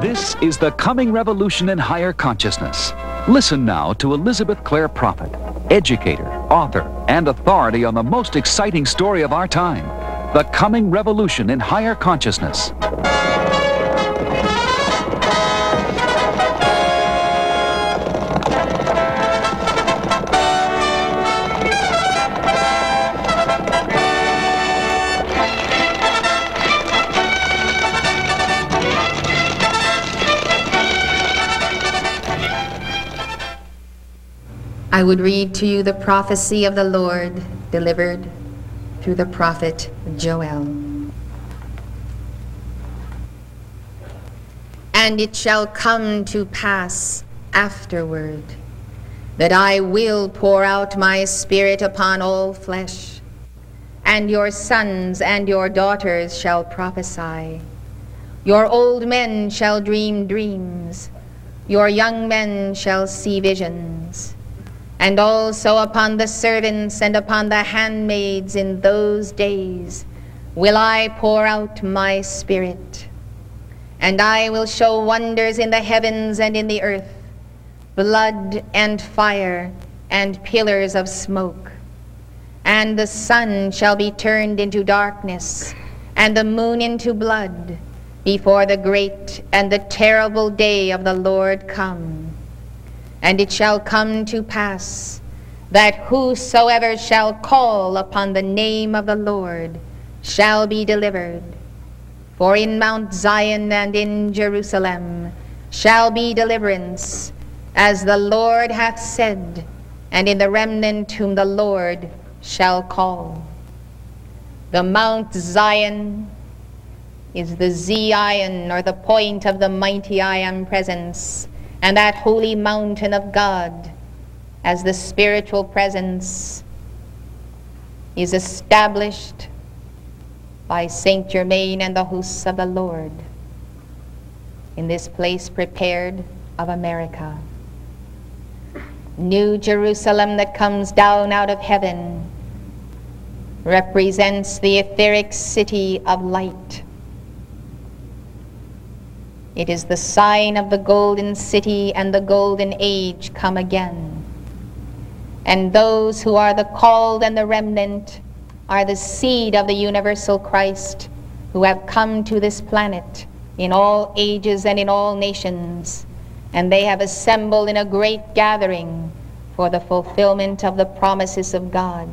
This is the coming revolution in higher consciousness. Listen now to Elizabeth Clare Prophet, educator, author, and authority on the most exciting story of our time the coming revolution in higher consciousness. I would read to you the prophecy of the Lord delivered through the prophet Joel. And it shall come to pass afterward that I will pour out my spirit upon all flesh, and your sons and your daughters shall prophesy. Your old men shall dream dreams, your young men shall see visions and also upon the servants and upon the handmaids in those days will I pour out my spirit. And I will show wonders in the heavens and in the earth, blood and fire and pillars of smoke. And the sun shall be turned into darkness, and the moon into blood, before the great and the terrible day of the Lord come. And it shall come to pass that whosoever shall call upon the name of the Lord shall be delivered. For in Mount Zion and in Jerusalem shall be deliverance, as the Lord hath said, and in the remnant whom the Lord shall call. The Mount Zion is the Zion, or the point of the mighty I am presence and that holy mountain of God as the spiritual presence is established by Saint Germain and the hosts of the Lord in this place prepared of America. New Jerusalem that comes down out of heaven represents the etheric city of light it is the sign of the golden city and the golden age come again. And those who are the called and the remnant are the seed of the universal Christ who have come to this planet in all ages and in all nations. And they have assembled in a great gathering for the fulfillment of the promises of God.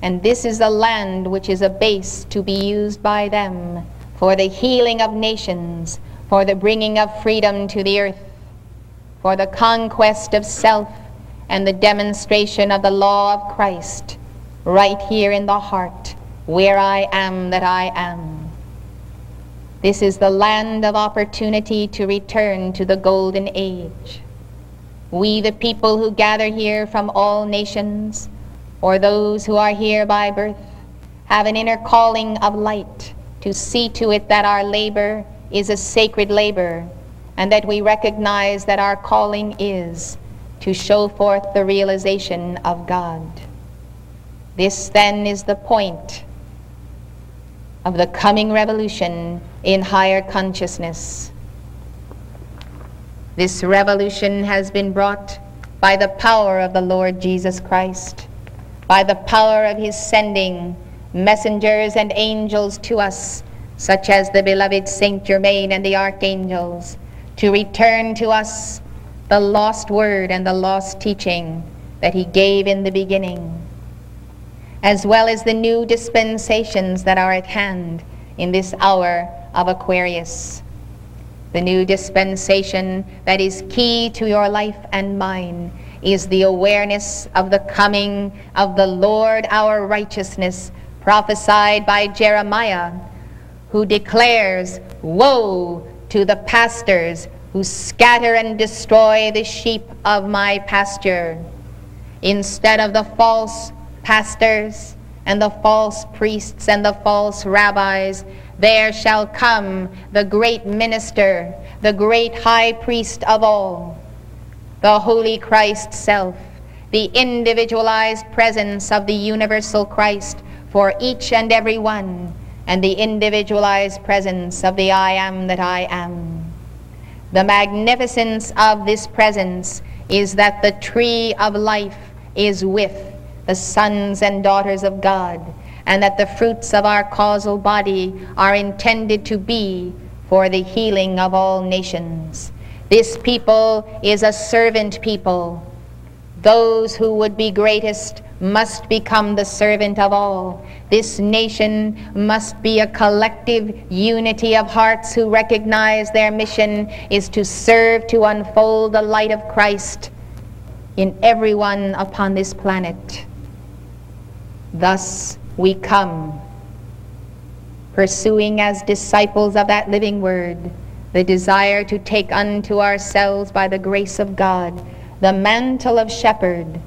And this is a land which is a base to be used by them for the healing of nations for the bringing of freedom to the earth, for the conquest of self and the demonstration of the law of Christ, right here in the heart, where I am that I am. This is the land of opportunity to return to the golden age. We, the people who gather here from all nations, or those who are here by birth, have an inner calling of light to see to it that our labor is a sacred labor, and that we recognize that our calling is to show forth the realization of God. This then is the point of the coming revolution in higher consciousness. This revolution has been brought by the power of the Lord Jesus Christ, by the power of his sending messengers and angels to us such as the beloved Saint Germain and the archangels, to return to us the lost word and the lost teaching that he gave in the beginning, as well as the new dispensations that are at hand in this hour of Aquarius. The new dispensation that is key to your life and mine is the awareness of the coming of the Lord our righteousness prophesied by Jeremiah who declares, Woe to the pastors who scatter and destroy the sheep of my pasture. Instead of the false pastors and the false priests and the false rabbis, there shall come the great minister, the great high priest of all, the holy Christ self, the individualized presence of the universal Christ for each and every one and the individualized presence of the I am that I am. The magnificence of this presence is that the tree of life is with the sons and daughters of God, and that the fruits of our causal body are intended to be for the healing of all nations. This people is a servant people. Those who would be greatest must become the servant of all. This nation must be a collective unity of hearts who recognize their mission is to serve to unfold the light of Christ in everyone upon this planet. Thus we come, pursuing as disciples of that living word the desire to take unto ourselves by the grace of God the mantle of shepherd.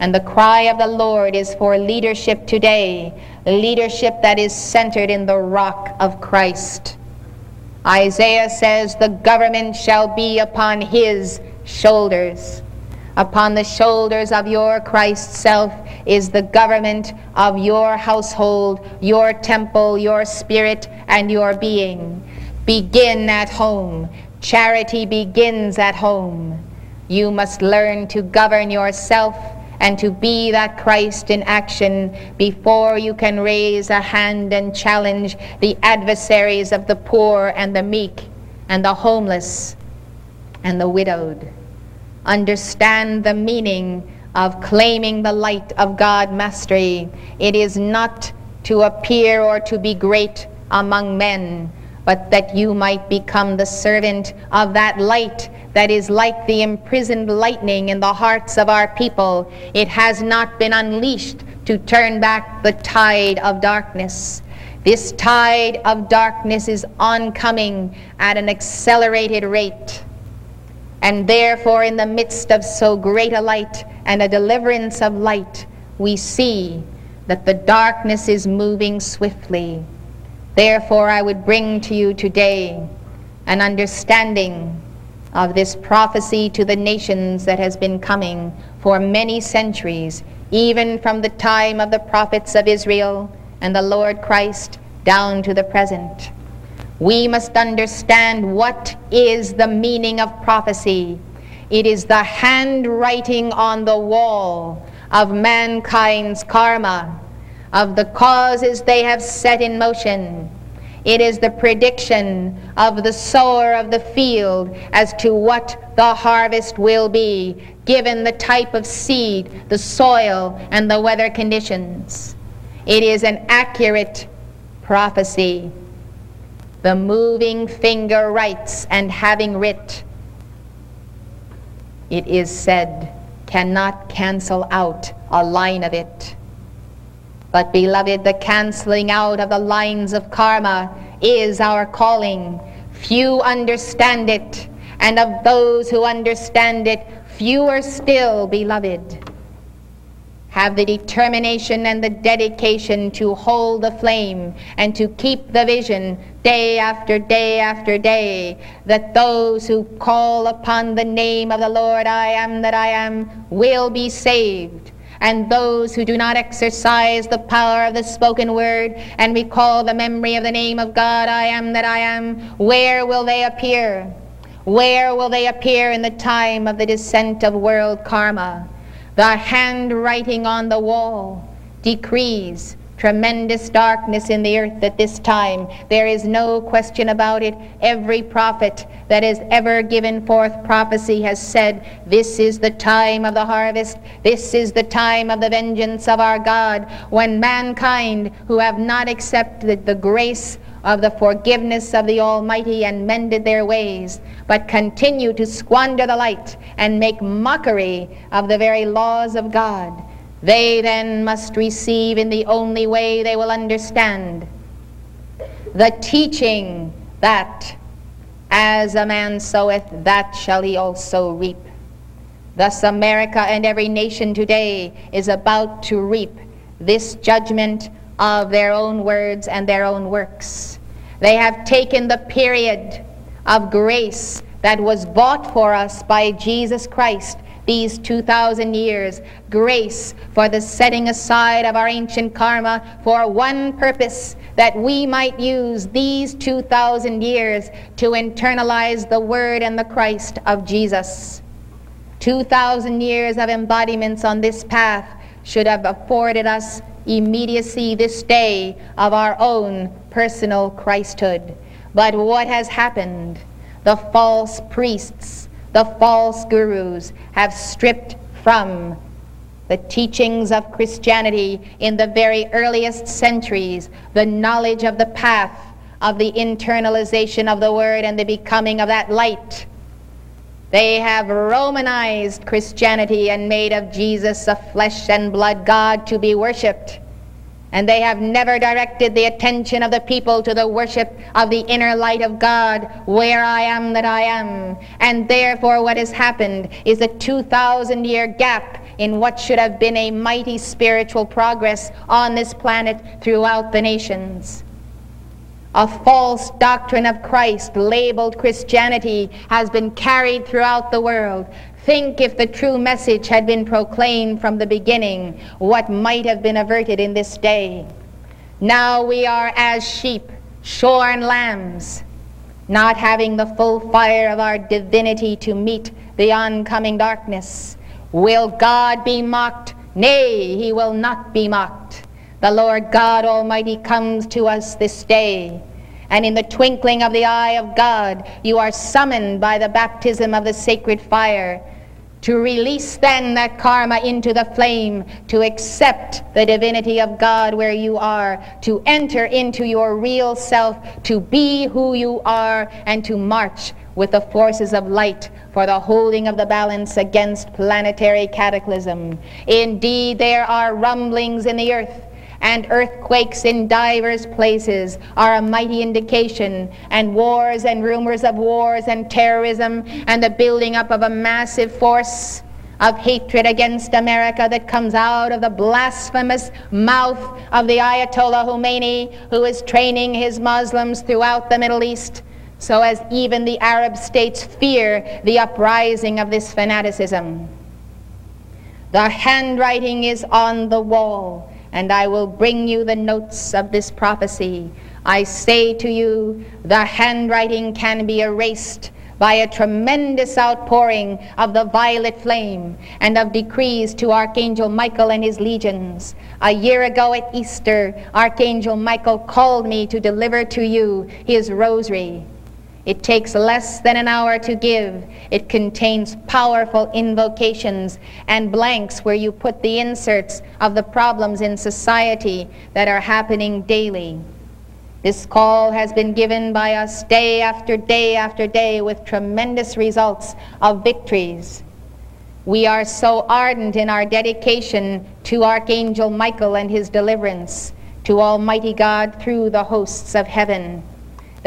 And the cry of the Lord is for leadership today, leadership that is centered in the rock of Christ. Isaiah says, The government shall be upon his shoulders. Upon the shoulders of your Christ self is the government of your household, your temple, your spirit, and your being. Begin at home. Charity begins at home. You must learn to govern yourself and to be that Christ in action before you can raise a hand and challenge the adversaries of the poor and the meek and the homeless and the widowed understand the meaning of claiming the light of God mastery. It is not to appear or to be great among men, but that you might become the servant of that light that is like the imprisoned lightning in the hearts of our people. It has not been unleashed to turn back the tide of darkness. This tide of darkness is oncoming at an accelerated rate. And therefore, in the midst of so great a light and a deliverance of light, we see that the darkness is moving swiftly. Therefore, I would bring to you today an understanding of this prophecy to the nations that has been coming for many centuries, even from the time of the prophets of Israel and the Lord Christ down to the present. We must understand what is the meaning of prophecy. It is the handwriting on the wall of mankind's karma, of the causes they have set in motion. It is the prediction of the sower of the field as to what the harvest will be, given the type of seed, the soil, and the weather conditions. It is an accurate prophecy. The moving finger writes, and having writ, it is said, cannot cancel out a line of it. But, beloved, the canceling out of the lines of karma is our calling. Few understand it, and of those who understand it, fewer still, beloved have the determination and the dedication to hold the flame and to keep the vision day after day after day, that those who call upon the name of the Lord, I am that I am, will be saved. And those who do not exercise the power of the spoken word and recall the memory of the name of God, I am that I am, where will they appear? Where will they appear in the time of the descent of world karma? The handwriting on the wall decrees tremendous darkness in the earth at this time. There is no question about it. Every prophet that has ever given forth prophecy has said, This is the time of the harvest. This is the time of the vengeance of our God, when mankind who have not accepted the grace of the forgiveness of the Almighty and mended their ways, but continue to squander the light and make mockery of the very laws of God. They then must receive in the only way they will understand the teaching that as a man soweth, that shall he also reap. Thus, America and every nation today is about to reap this judgment of their own words and their own works. They have taken the period of grace that was bought for us by Jesus Christ. These 2,000 years, grace for the setting aside of our ancient karma for one purpose, that we might use these 2,000 years to internalize the Word and the Christ of Jesus. 2,000 years of embodiments on this path should have afforded us immediacy this day of our own personal Christhood. But what has happened? The false priests the false gurus have stripped from the teachings of Christianity in the very earliest centuries, the knowledge of the path of the internalization of the Word and the becoming of that light. They have Romanized Christianity and made of Jesus a flesh and blood God to be worshiped and they have never directed the attention of the people to the worship of the inner light of God, where I am that I am. And therefore, what has happened is a 2,000 year gap in what should have been a mighty spiritual progress on this planet throughout the nations. A false doctrine of Christ, labeled Christianity, has been carried throughout the world. Think if the true message had been proclaimed from the beginning, what might have been averted in this day. Now we are as sheep, shorn lambs, not having the full fire of our divinity to meet the oncoming darkness. Will God be mocked? Nay, he will not be mocked. The Lord God Almighty comes to us this day. And in the twinkling of the eye of God, you are summoned by the baptism of the sacred fire to release then that karma into the flame, to accept the divinity of God where you are, to enter into your real self, to be who you are, and to march with the forces of light for the holding of the balance against planetary cataclysm. Indeed, there are rumblings in the earth and earthquakes in divers places are a mighty indication, and wars and rumors of wars and terrorism and the building up of a massive force of hatred against America that comes out of the blasphemous mouth of the Ayatollah Khomeini, who is training his Muslims throughout the Middle East, so as even the Arab states fear the uprising of this fanaticism. The handwriting is on the wall and I will bring you the notes of this prophecy. I say to you, the handwriting can be erased by a tremendous outpouring of the violet flame and of decrees to Archangel Michael and his legions. A year ago at Easter, Archangel Michael called me to deliver to you his rosary. It takes less than an hour to give. It contains powerful invocations and blanks where you put the inserts of the problems in society that are happening daily. This call has been given by us day after day after day with tremendous results of victories. We are so ardent in our dedication to Archangel Michael and his deliverance, to Almighty God through the hosts of heaven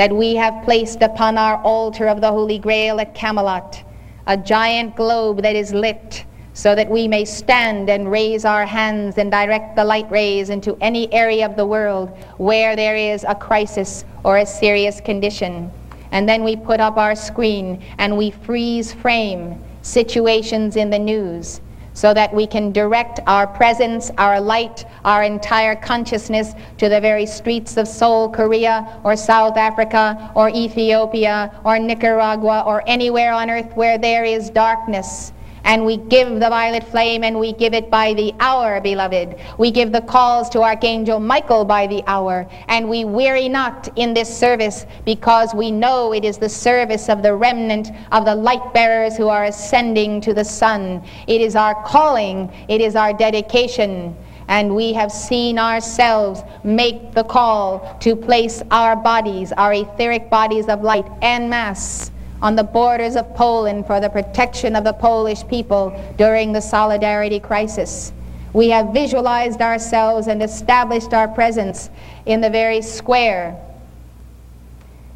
that we have placed upon our altar of the Holy Grail at Camelot, a giant globe that is lit so that we may stand and raise our hands and direct the light rays into any area of the world where there is a crisis or a serious condition. And then we put up our screen and we freeze frame situations in the news so that we can direct our presence, our light, our entire consciousness to the very streets of Seoul, Korea, or South Africa, or Ethiopia, or Nicaragua, or anywhere on earth where there is darkness and we give the violet flame and we give it by the hour, beloved. We give the calls to Archangel Michael by the hour, and we weary not in this service because we know it is the service of the remnant of the light bearers who are ascending to the sun. It is our calling, it is our dedication. And we have seen ourselves make the call to place our bodies, our etheric bodies of light en masse, on the borders of Poland for the protection of the Polish people during the Solidarity crisis. We have visualized ourselves and established our presence in the very square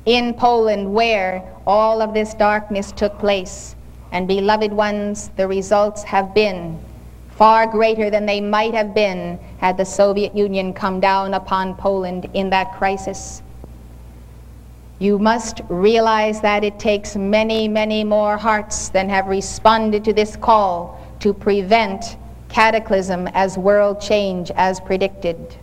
in Poland where all of this darkness took place. And beloved ones, the results have been far greater than they might have been had the Soviet Union come down upon Poland in that crisis. You must realize that it takes many, many more hearts than have responded to this call to prevent cataclysm as world change as predicted.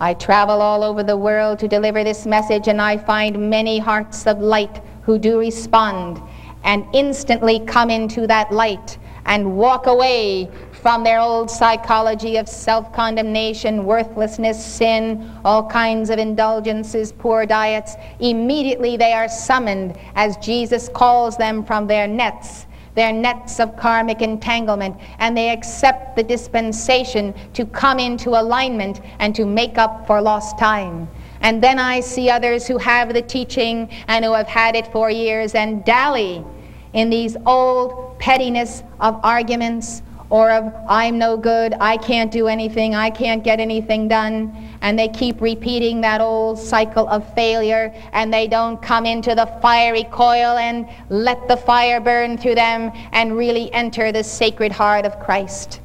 I travel all over the world to deliver this message, and I find many hearts of light who do respond and instantly come into that light and walk away from their old psychology of self condemnation, worthlessness, sin, all kinds of indulgences, poor diets. Immediately they are summoned as Jesus calls them from their nets their nets of karmic entanglement, and they accept the dispensation to come into alignment and to make up for lost time. And then I see others who have the teaching and who have had it for years and dally in these old pettiness of arguments or of I'm no good, I can't do anything, I can't get anything done. And they keep repeating that old cycle of failure and they don't come into the fiery coil and let the fire burn through them and really enter the sacred heart of Christ.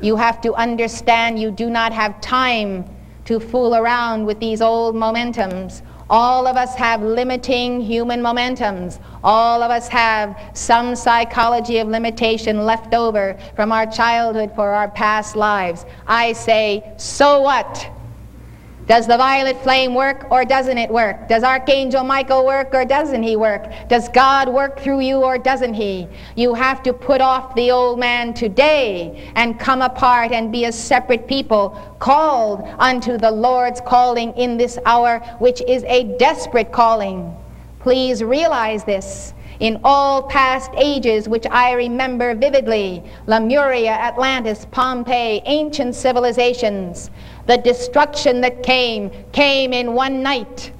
You have to understand you do not have time to fool around with these old momentums all of us have limiting human momentums. All of us have some psychology of limitation left over from our childhood for our past lives. I say, so what? Does the violet flame work or doesn't it work? Does Archangel Michael work or doesn't he work? Does God work through you or doesn't he? You have to put off the old man today and come apart and be a separate people called unto the Lord's calling in this hour, which is a desperate calling. Please realize this in all past ages, which I remember vividly Lemuria, Atlantis, Pompeii, ancient civilizations. The destruction that came, came in one night,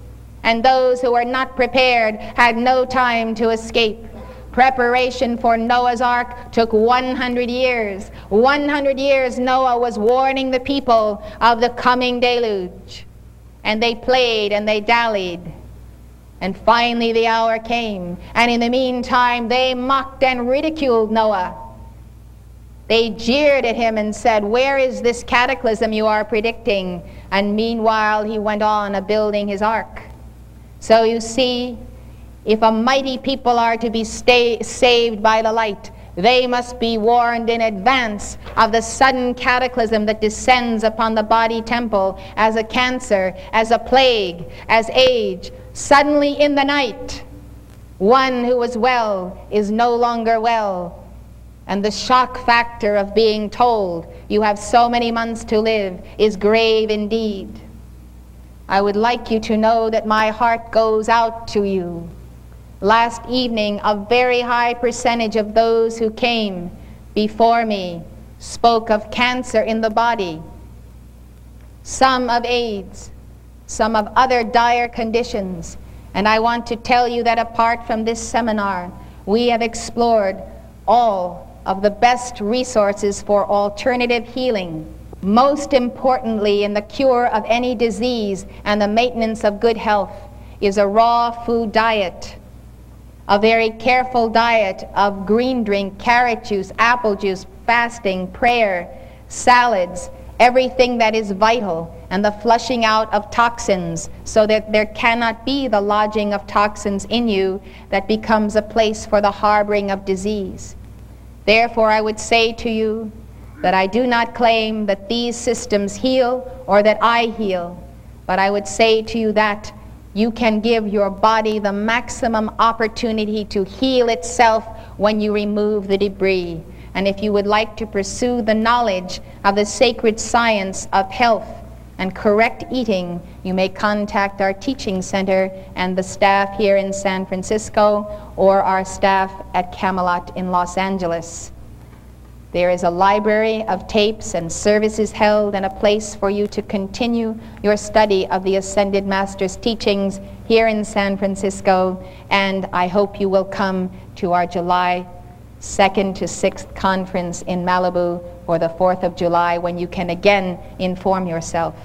and those who were not prepared had no time to escape. Preparation for Noah's ark took 100 years. 100 years Noah was warning the people of the coming deluge. And they played and they dallied. And finally the hour came, and in the meantime they mocked and ridiculed Noah. They jeered at him and said, Where is this cataclysm you are predicting? And meanwhile he went on a building his ark. So you see, if a mighty people are to be saved by the light, they must be warned in advance of the sudden cataclysm that descends upon the body temple as a cancer, as a plague, as age, Suddenly in the night, one who was well is no longer well. And the shock factor of being told you have so many months to live is grave indeed. I would like you to know that my heart goes out to you. Last evening, a very high percentage of those who came before me spoke of cancer in the body, some of AIDS, some of other dire conditions. And I want to tell you that apart from this seminar, we have explored all of the best resources for alternative healing. Most importantly, in the cure of any disease and the maintenance of good health is a raw food diet, a very careful diet of green drink, carrot juice, apple juice, fasting, prayer, salads, everything that is vital and the flushing out of toxins so that there cannot be the lodging of toxins in you that becomes a place for the harboring of disease. Therefore, I would say to you that I do not claim that these systems heal or that I heal, but I would say to you that you can give your body the maximum opportunity to heal itself when you remove the debris. And if you would like to pursue the knowledge of the sacred science of health and correct eating, you may contact our teaching center and the staff here in San Francisco or our staff at Camelot in Los Angeles. There is a library of tapes and services held and a place for you to continue your study of the Ascended Master's teachings here in San Francisco, and I hope you will come to our July 2nd to 6th conference in Malibu or the 4th of July when you can again inform yourself.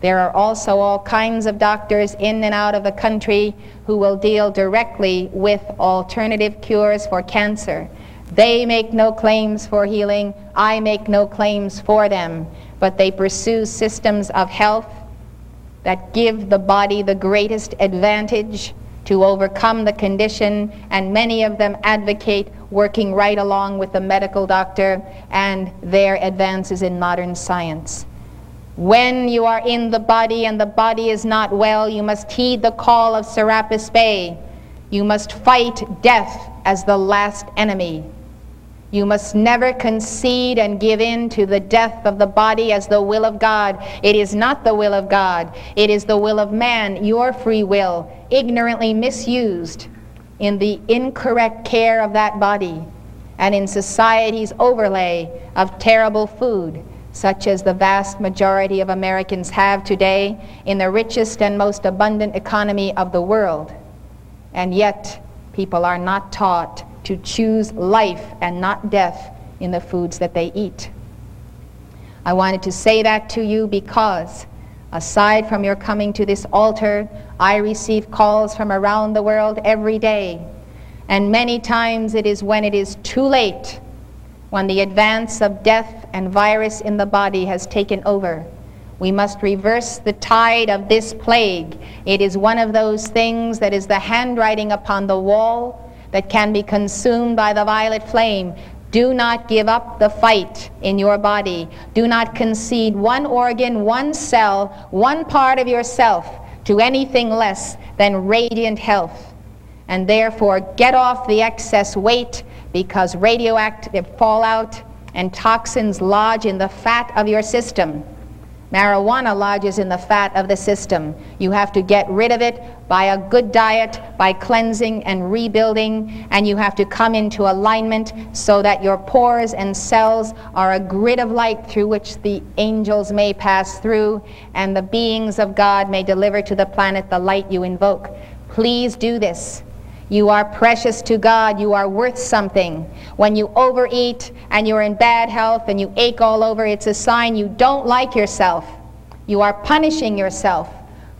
There are also all kinds of doctors in and out of the country who will deal directly with alternative cures for cancer. They make no claims for healing. I make no claims for them. But they pursue systems of health that give the body the greatest advantage to overcome the condition, and many of them advocate working right along with the medical doctor and their advances in modern science. When you are in the body and the body is not well, you must heed the call of Serapis Bey. You must fight death as the last enemy. You must never concede and give in to the death of the body as the will of God. It is not the will of God. It is the will of man, your free will, ignorantly misused in the incorrect care of that body and in society's overlay of terrible food, such as the vast majority of Americans have today in the richest and most abundant economy of the world. And yet, people are not taught to choose life and not death in the foods that they eat. I wanted to say that to you because, aside from your coming to this altar, I receive calls from around the world every day. And many times it is when it is too late, when the advance of death and virus in the body has taken over. We must reverse the tide of this plague. It is one of those things that is the handwriting upon the wall that can be consumed by the violet flame. Do not give up the fight in your body. Do not concede one organ, one cell, one part of yourself to anything less than radiant health. And therefore, get off the excess weight because radioactive fallout and toxins lodge in the fat of your system. Marijuana lodges in the fat of the system. You have to get rid of it by a good diet, by cleansing and rebuilding, and you have to come into alignment so that your pores and cells are a grid of light through which the angels may pass through and the beings of God may deliver to the planet the light you invoke. Please do this. You are precious to God. You are worth something. When you overeat and you're in bad health and you ache all over, it's a sign you don't like yourself. You are punishing yourself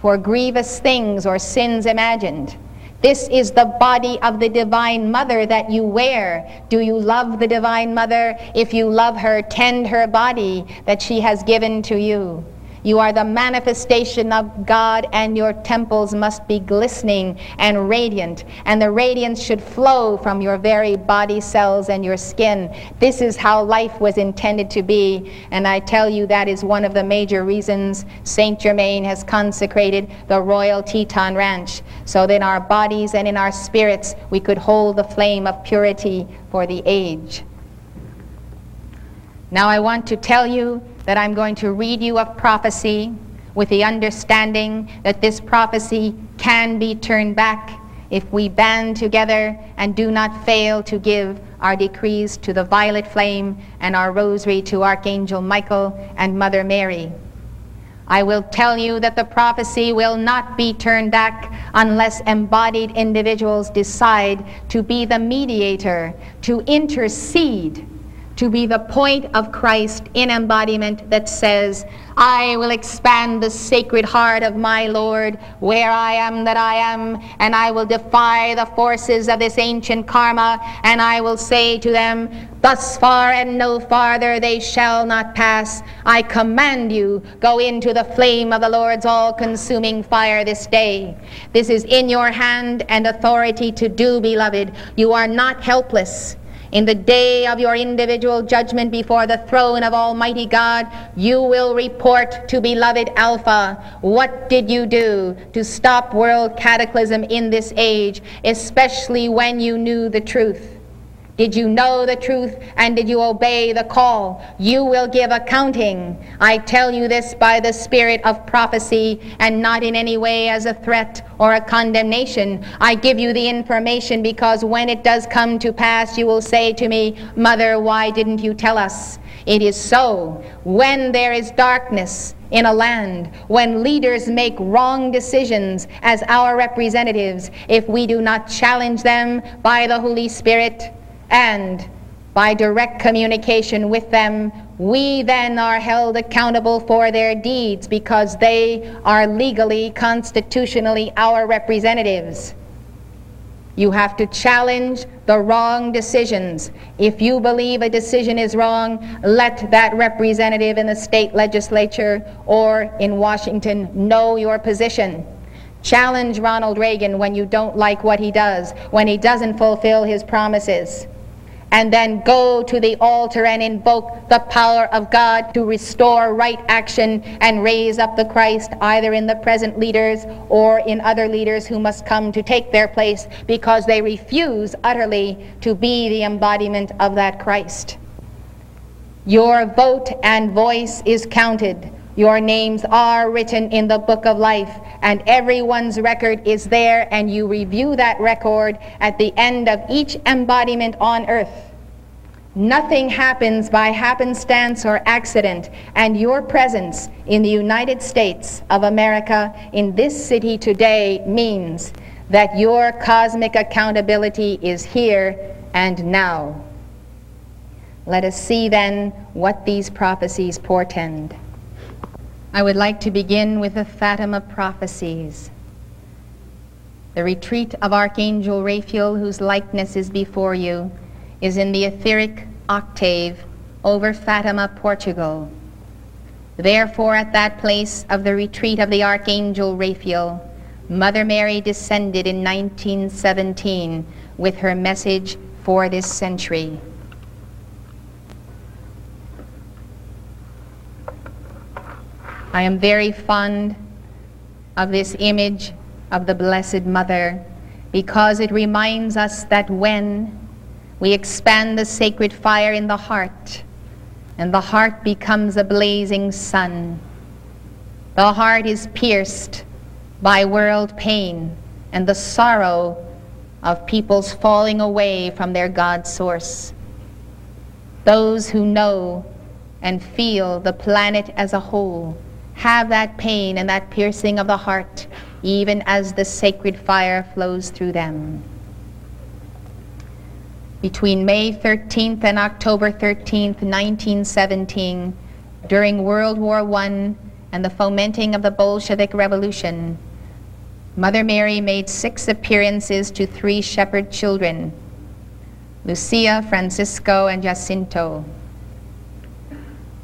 for grievous things or sins imagined. This is the body of the Divine Mother that you wear. Do you love the Divine Mother? If you love her, tend her body that she has given to you. You are the manifestation of God, and your temples must be glistening and radiant, and the radiance should flow from your very body cells and your skin. This is how life was intended to be, and I tell you that is one of the major reasons Saint Germain has consecrated the Royal Teton Ranch, so that in our bodies and in our spirits we could hold the flame of purity for the age. Now I want to tell you that I'm going to read you a prophecy with the understanding that this prophecy can be turned back if we band together and do not fail to give our decrees to the violet flame and our rosary to Archangel Michael and Mother Mary. I will tell you that the prophecy will not be turned back unless embodied individuals decide to be the mediator, to intercede to be the point of Christ in embodiment that says, I will expand the sacred heart of my Lord where I am that I am, and I will defy the forces of this ancient karma, and I will say to them, Thus far and no farther they shall not pass. I command you, go into the flame of the Lord's all consuming fire this day. This is in your hand and authority to do, beloved. You are not helpless. In the day of your individual judgment before the throne of Almighty God, you will report to beloved Alpha, what did you do to stop world cataclysm in this age, especially when you knew the truth? Did you know the truth and did you obey the call? You will give accounting. I tell you this by the spirit of prophecy and not in any way as a threat or a condemnation. I give you the information because when it does come to pass, you will say to me, Mother, why didn't you tell us? It is so. When there is darkness, in a land when leaders make wrong decisions as our representatives, if we do not challenge them by the Holy Spirit, and by direct communication with them, we then are held accountable for their deeds because they are legally, constitutionally our representatives. You have to challenge the wrong decisions. If you believe a decision is wrong, let that representative in the state legislature or in Washington know your position. Challenge Ronald Reagan when you don't like what he does, when he doesn't fulfill his promises and then go to the altar and invoke the power of God to restore right action and raise up the Christ either in the present leaders or in other leaders who must come to take their place because they refuse utterly to be the embodiment of that Christ. Your vote and voice is counted. Your names are written in the book of life, and everyone's record is there, and you review that record at the end of each embodiment on earth. Nothing happens by happenstance or accident, and your presence in the United States of America in this city today means that your cosmic accountability is here and now. Let us see then what these prophecies portend. I would like to begin with the Fatima prophecies. The retreat of Archangel Raphael, whose likeness is before you, is in the etheric octave over Fatima, Portugal. Therefore, at that place of the retreat of the Archangel Raphael, Mother Mary descended in 1917 with her message for this century. I am very fond of this image of the Blessed Mother because it reminds us that when we expand the sacred fire in the heart, and the heart becomes a blazing sun. The heart is pierced by world pain and the sorrow of people's falling away from their God source. Those who know and feel the planet as a whole have that pain and that piercing of the heart, even as the sacred fire flows through them. Between May 13th and October 13th, 1917, during World War I and the fomenting of the Bolshevik Revolution, Mother Mary made six appearances to three shepherd children, Lucia, Francisco, and Jacinta.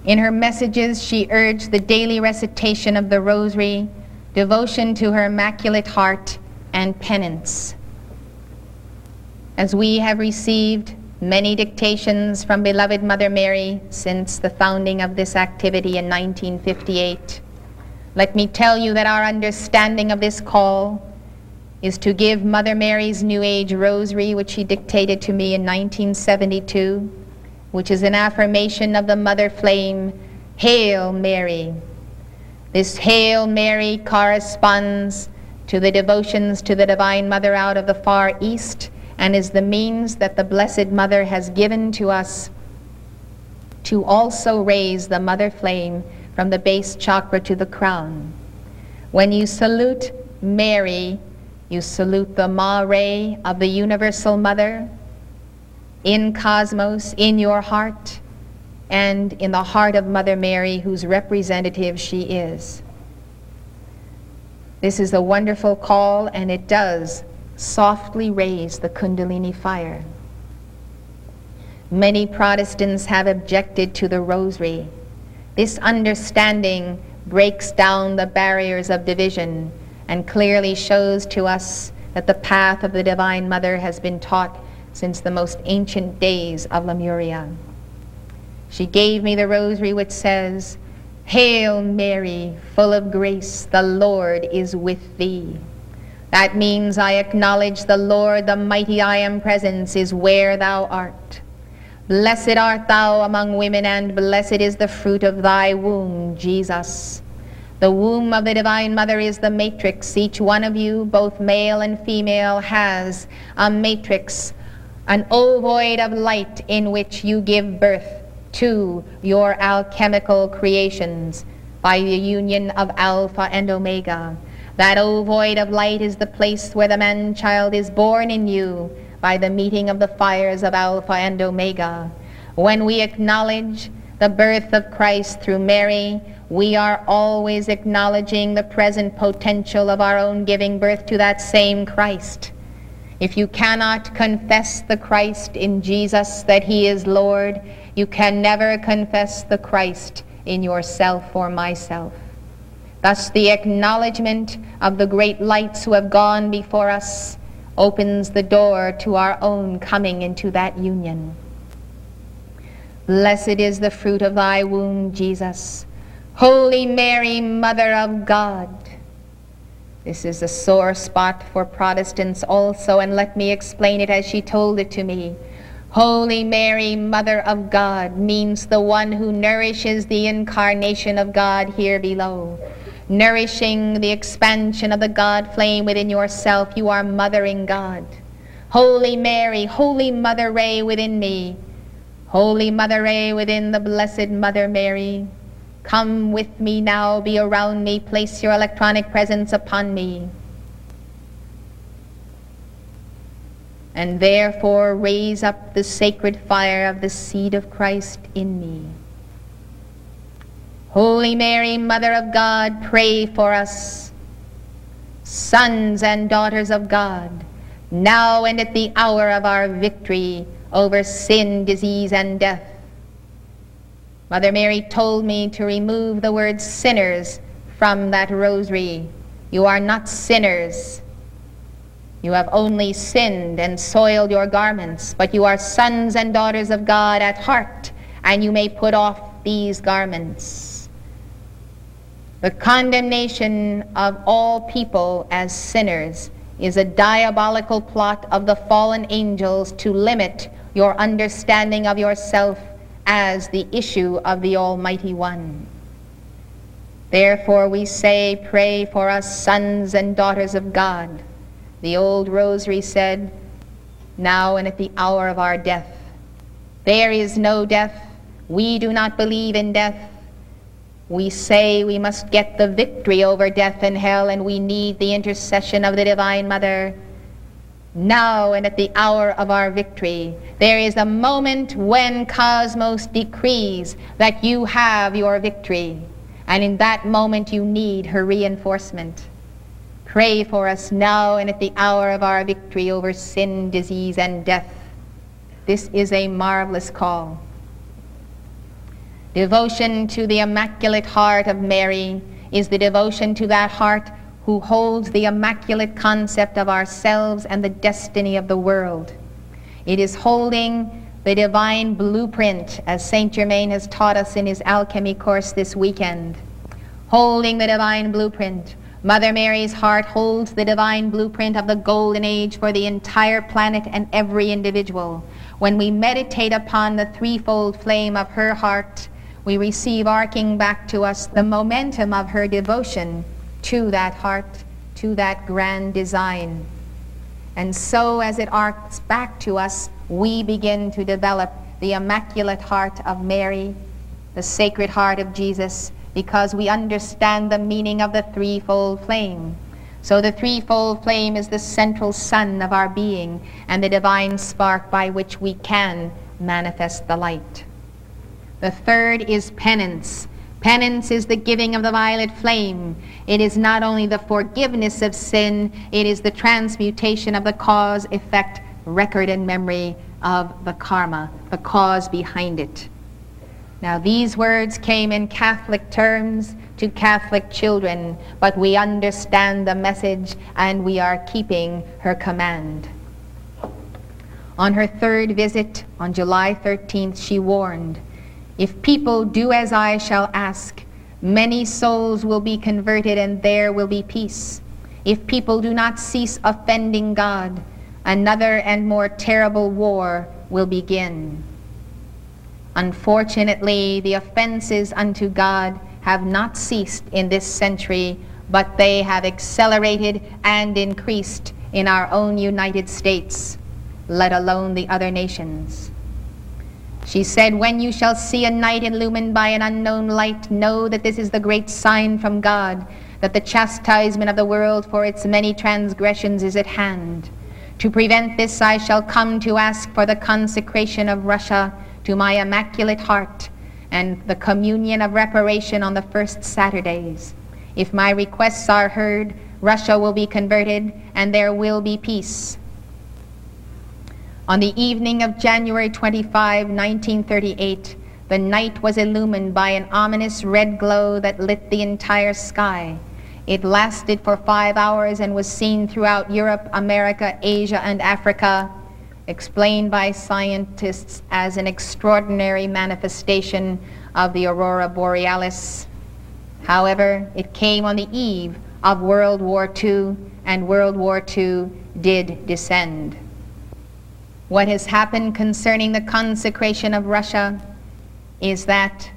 In her messages, she urged the daily recitation of the Rosary, devotion to her Immaculate Heart, and penance. As we have received many dictations from beloved Mother Mary since the founding of this activity in 1958, let me tell you that our understanding of this call is to give Mother Mary's New Age Rosary, which she dictated to me in 1972, which is an affirmation of the mother flame, Hail Mary. This Hail Mary corresponds to the devotions to the Divine Mother out of the Far East and is the means that the Blessed Mother has given to us to also raise the mother flame from the base chakra to the crown. When you salute Mary, you salute the Ma Ray of the Universal Mother, in cosmos, in your heart, and in the heart of Mother Mary, whose representative she is. This is a wonderful call, and it does softly raise the Kundalini fire. Many Protestants have objected to the rosary. This understanding breaks down the barriers of division and clearly shows to us that the path of the Divine Mother has been taught since the most ancient days of Lemuria. She gave me the rosary which says, Hail Mary, full of grace, the Lord is with thee. That means I acknowledge the Lord, the mighty I am presence is where thou art. Blessed art thou among women, and blessed is the fruit of thy womb, Jesus. The womb of the Divine Mother is the matrix. Each one of you, both male and female, has a matrix an ovoid of light in which you give birth to your alchemical creations by the union of Alpha and Omega. That ovoid of light is the place where the man-child is born in you by the meeting of the fires of Alpha and Omega. When we acknowledge the birth of Christ through Mary, we are always acknowledging the present potential of our own giving birth to that same Christ. If you cannot confess the Christ in Jesus that he is Lord, you can never confess the Christ in yourself or myself. Thus, the acknowledgement of the great lights who have gone before us opens the door to our own coming into that union. Blessed is the fruit of thy womb, Jesus. Holy Mary, Mother of God. This is a sore spot for Protestants also, and let me explain it as she told it to me. Holy Mary, Mother of God, means the one who nourishes the incarnation of God here below. Nourishing the expansion of the God flame within yourself, you are mothering God. Holy Mary, Holy Mother Ray within me. Holy Mother Ray within the Blessed Mother Mary. Come with me now, be around me, place your electronic presence upon me. And therefore raise up the sacred fire of the seed of Christ in me. Holy Mary, Mother of God, pray for us, sons and daughters of God, now and at the hour of our victory over sin, disease, and death. Mother Mary told me to remove the word sinners from that rosary. You are not sinners. You have only sinned and soiled your garments, but you are sons and daughters of God at heart, and you may put off these garments. The condemnation of all people as sinners is a diabolical plot of the fallen angels to limit your understanding of yourself as the issue of the Almighty One. Therefore we say, pray for us sons and daughters of God. The old rosary said, now and at the hour of our death. There is no death. We do not believe in death. We say we must get the victory over death and hell, and we need the intercession of the Divine Mother now and at the hour of our victory. There is a moment when cosmos decrees that you have your victory. And in that moment you need her reinforcement. Pray for us now and at the hour of our victory over sin, disease, and death. This is a marvelous call. Devotion to the Immaculate Heart of Mary is the devotion to that heart who holds the immaculate concept of ourselves and the destiny of the world. It is holding the divine blueprint, as St. Germain has taught us in his alchemy course this weekend. Holding the divine blueprint. Mother Mary's heart holds the divine blueprint of the golden age for the entire planet and every individual. When we meditate upon the threefold flame of her heart, we receive arcing back to us the momentum of her devotion to that heart, to that grand design. And so as it arcs back to us, we begin to develop the Immaculate Heart of Mary, the Sacred Heart of Jesus, because we understand the meaning of the threefold flame. So the threefold flame is the central sun of our being and the divine spark by which we can manifest the light. The third is penance, Penance is the giving of the violet flame. It is not only the forgiveness of sin, it is the transmutation of the cause, effect, record, and memory of the karma, the cause behind it. Now, these words came in Catholic terms to Catholic children, but we understand the message and we are keeping her command. On her third visit on July 13th, she warned if people do as I shall ask, many souls will be converted and there will be peace. If people do not cease offending God, another and more terrible war will begin. Unfortunately, the offenses unto God have not ceased in this century, but they have accelerated and increased in our own United States, let alone the other nations. She said, When you shall see a night illumined by an unknown light, know that this is the great sign from God, that the chastisement of the world for its many transgressions is at hand. To prevent this, I shall come to ask for the consecration of Russia to my immaculate heart and the communion of reparation on the first Saturdays. If my requests are heard, Russia will be converted and there will be peace. On the evening of January 25, 1938, the night was illumined by an ominous red glow that lit the entire sky. It lasted for five hours and was seen throughout Europe, America, Asia, and Africa, explained by scientists as an extraordinary manifestation of the aurora borealis. However, it came on the eve of World War II, and World War II did descend. What has happened concerning the consecration of Russia is that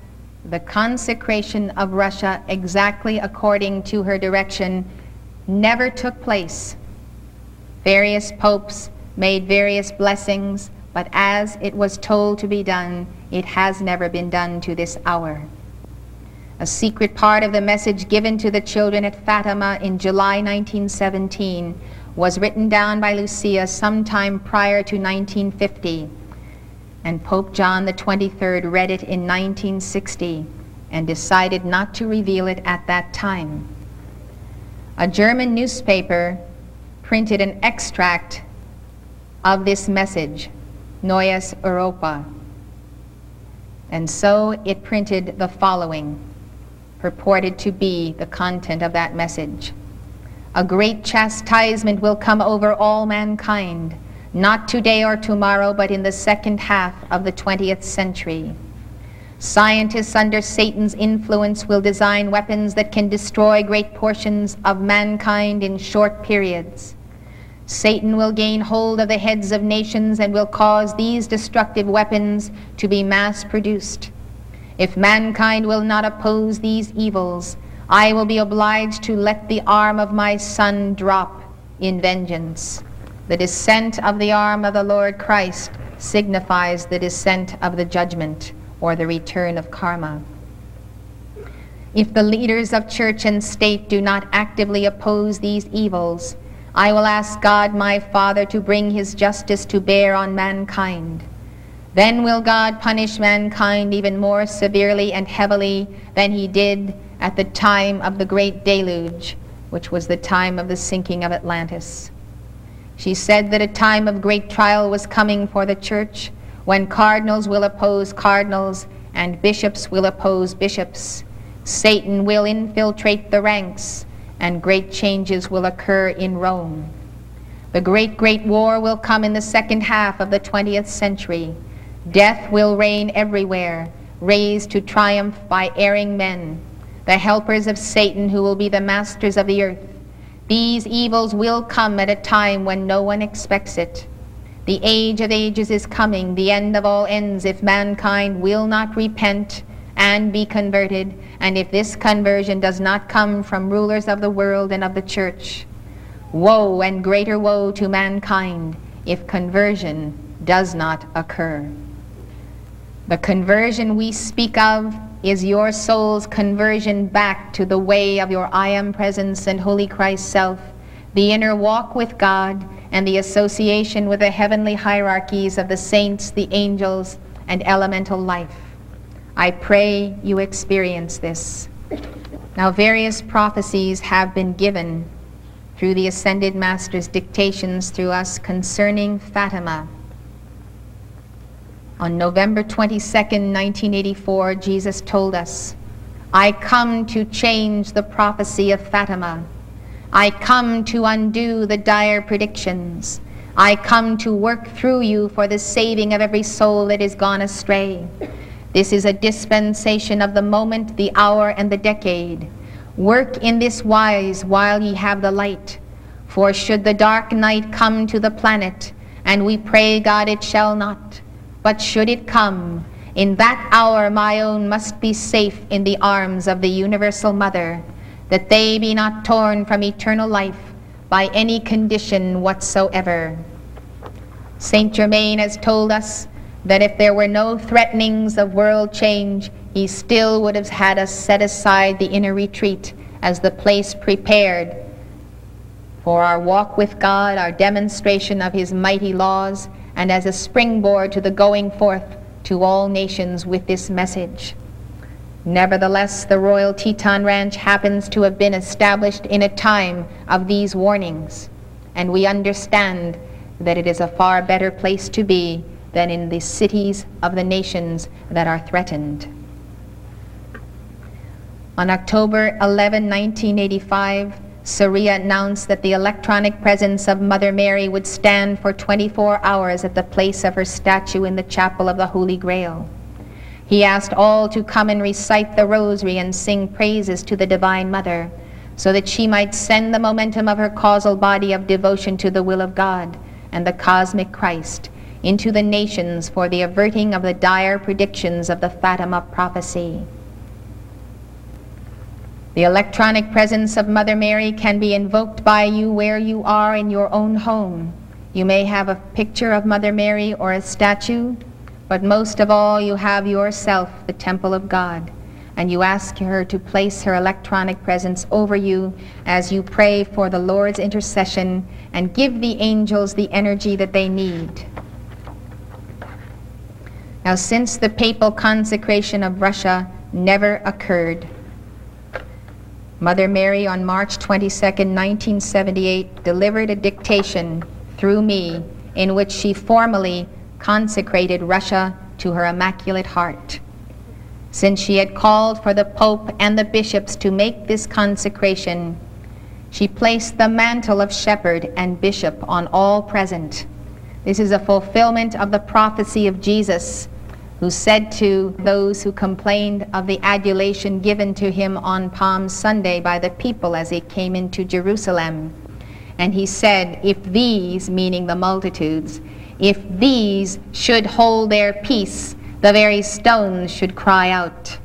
the consecration of Russia exactly according to her direction never took place. Various popes made various blessings, but as it was told to be done, it has never been done to this hour. A secret part of the message given to the children at Fatima in July 1917 was written down by Lucia sometime prior to 1950 and Pope John 23rd read it in 1960 and decided not to reveal it at that time. A German newspaper printed an extract of this message, Neues Europa. And so it printed the following, purported to be the content of that message. A great chastisement will come over all mankind not today or tomorrow, but in the second half of the 20th century. Scientists under Satan's influence will design weapons that can destroy great portions of mankind in short periods. Satan will gain hold of the heads of nations and will cause these destructive weapons to be mass produced. If mankind will not oppose these evils, I will be obliged to let the arm of my son drop in vengeance. The descent of the arm of the Lord Christ signifies the descent of the judgment or the return of karma. If the leaders of church and state do not actively oppose these evils, I will ask God my Father to bring his justice to bear on mankind. Then will God punish mankind even more severely and heavily than he did at the time of the great deluge, which was the time of the sinking of Atlantis. She said that a time of great trial was coming for the church when cardinals will oppose cardinals and bishops will oppose bishops. Satan will infiltrate the ranks and great changes will occur in Rome. The great, great war will come in the second half of the 20th century. Death will reign everywhere, raised to triumph by erring men, the helpers of Satan who will be the masters of the earth. These evils will come at a time when no one expects it. The age of ages is coming, the end of all ends, if mankind will not repent and be converted, and if this conversion does not come from rulers of the world and of the church. Woe and greater woe to mankind if conversion does not occur. The conversion we speak of is your soul's conversion back to the way of your I am presence and Holy Christ self, the inner walk with God, and the association with the heavenly hierarchies of the saints, the angels, and elemental life. I pray you experience this. Now, various prophecies have been given through the Ascended Master's dictations through us concerning Fatima on November 22, 1984, Jesus told us, I come to change the prophecy of Fatima. I come to undo the dire predictions. I come to work through you for the saving of every soul that is gone astray. This is a dispensation of the moment, the hour, and the decade. Work in this wise while ye have the light. For should the dark night come to the planet, and we pray God it shall not, but should it come, in that hour my own must be safe in the arms of the universal mother, that they be not torn from eternal life by any condition whatsoever. St. Germain has told us that if there were no threatenings of world change, he still would have had us set aside the inner retreat as the place prepared for our walk with God, our demonstration of his mighty laws, and as a springboard to the going forth to all nations with this message. Nevertheless, the Royal Teton Ranch happens to have been established in a time of these warnings, and we understand that it is a far better place to be than in the cities of the nations that are threatened. On October 11, 1985, Surya announced that the electronic presence of Mother Mary would stand for 24 hours at the place of her statue in the chapel of the Holy Grail. He asked all to come and recite the rosary and sing praises to the Divine Mother, so that she might send the momentum of her causal body of devotion to the will of God and the cosmic Christ into the nations for the averting of the dire predictions of the Fatima prophecy. The electronic presence of Mother Mary can be invoked by you where you are in your own home. You may have a picture of Mother Mary or a statue, but most of all, you have yourself, the temple of God, and you ask her to place her electronic presence over you as you pray for the Lord's intercession and give the angels the energy that they need. Now, since the papal consecration of Russia never occurred, Mother Mary on March 22, 1978, delivered a dictation through me in which she formally consecrated Russia to her Immaculate Heart. Since she had called for the Pope and the bishops to make this consecration, she placed the mantle of shepherd and bishop on all present. This is a fulfillment of the prophecy of Jesus who said to those who complained of the adulation given to him on Palm Sunday by the people as he came into Jerusalem. And he said, If these, meaning the multitudes, if these should hold their peace, the very stones should cry out.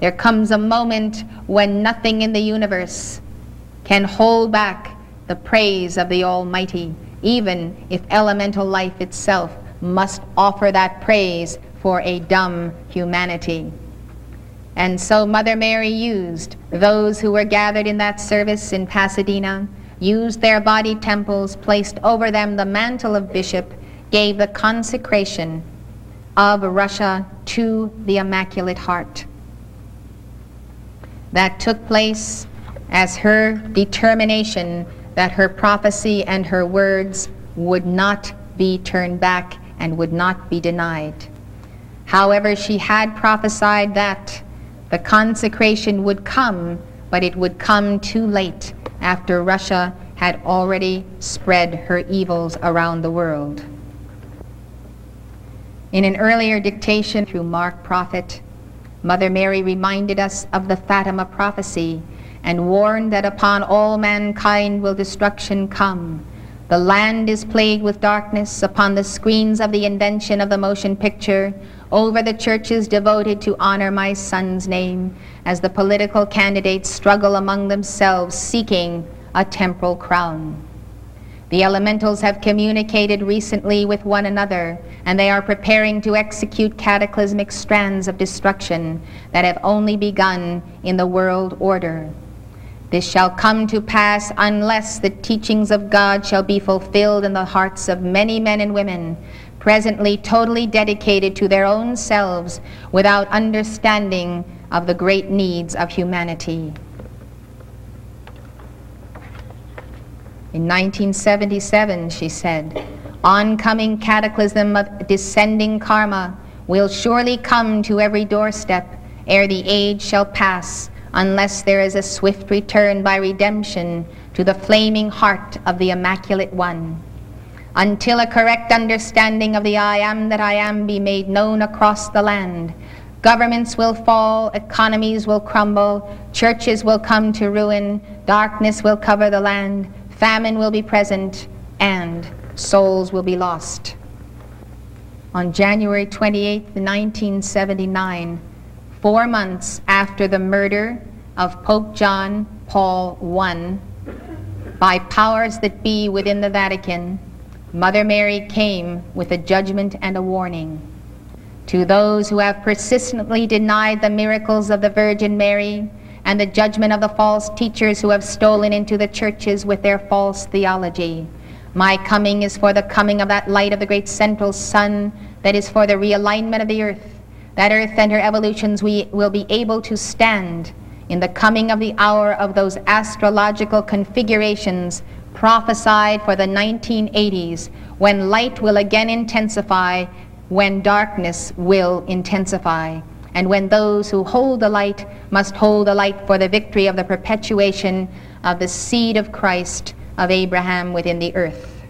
There comes a moment when nothing in the universe can hold back the praise of the Almighty, even if elemental life itself must offer that praise for a dumb humanity. And so Mother Mary used those who were gathered in that service in Pasadena, used their body temples, placed over them the mantle of bishop, gave the consecration of Russia to the Immaculate Heart. That took place as her determination that her prophecy and her words would not be turned back and would not be denied. However, she had prophesied that the consecration would come, but it would come too late after Russia had already spread her evils around the world. In an earlier dictation through Mark Prophet, Mother Mary reminded us of the Fatima prophecy and warned that upon all mankind will destruction come. The land is plagued with darkness upon the screens of the invention of the motion picture over the churches devoted to honor my son's name as the political candidates struggle among themselves seeking a temporal crown. The elementals have communicated recently with one another, and they are preparing to execute cataclysmic strands of destruction that have only begun in the world order. This shall come to pass unless the teachings of God shall be fulfilled in the hearts of many men and women presently totally dedicated to their own selves without understanding of the great needs of humanity. In 1977, she said, oncoming cataclysm of descending karma will surely come to every doorstep ere the age shall pass unless there is a swift return by redemption to the flaming heart of the Immaculate One until a correct understanding of the I am that I am be made known across the land. Governments will fall, economies will crumble, churches will come to ruin, darkness will cover the land, famine will be present, and souls will be lost. On January 28, 1979, four months after the murder of Pope John Paul I by powers that be within the Vatican, Mother Mary came with a judgment and a warning. To those who have persistently denied the miracles of the Virgin Mary and the judgment of the false teachers who have stolen into the churches with their false theology, my coming is for the coming of that light of the great central sun that is for the realignment of the earth. That earth and her evolutions we will be able to stand in the coming of the hour of those astrological configurations prophesied for the 1980s when light will again intensify, when darkness will intensify, and when those who hold the light must hold the light for the victory of the perpetuation of the seed of Christ of Abraham within the earth.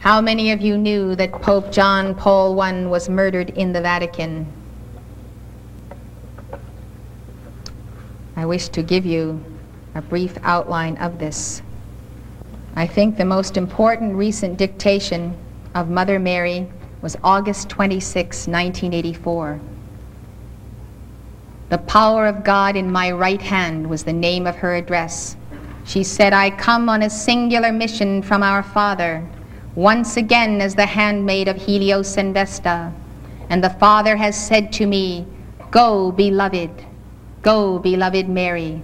How many of you knew that Pope John Paul I was murdered in the Vatican? I wish to give you a brief outline of this. I think the most important recent dictation of Mother Mary was August 26, 1984. The power of God in my right hand was the name of her address. She said, I come on a singular mission from our Father, once again as the handmaid of Helios and Vesta. And the Father has said to me, Go, beloved, go, beloved Mary.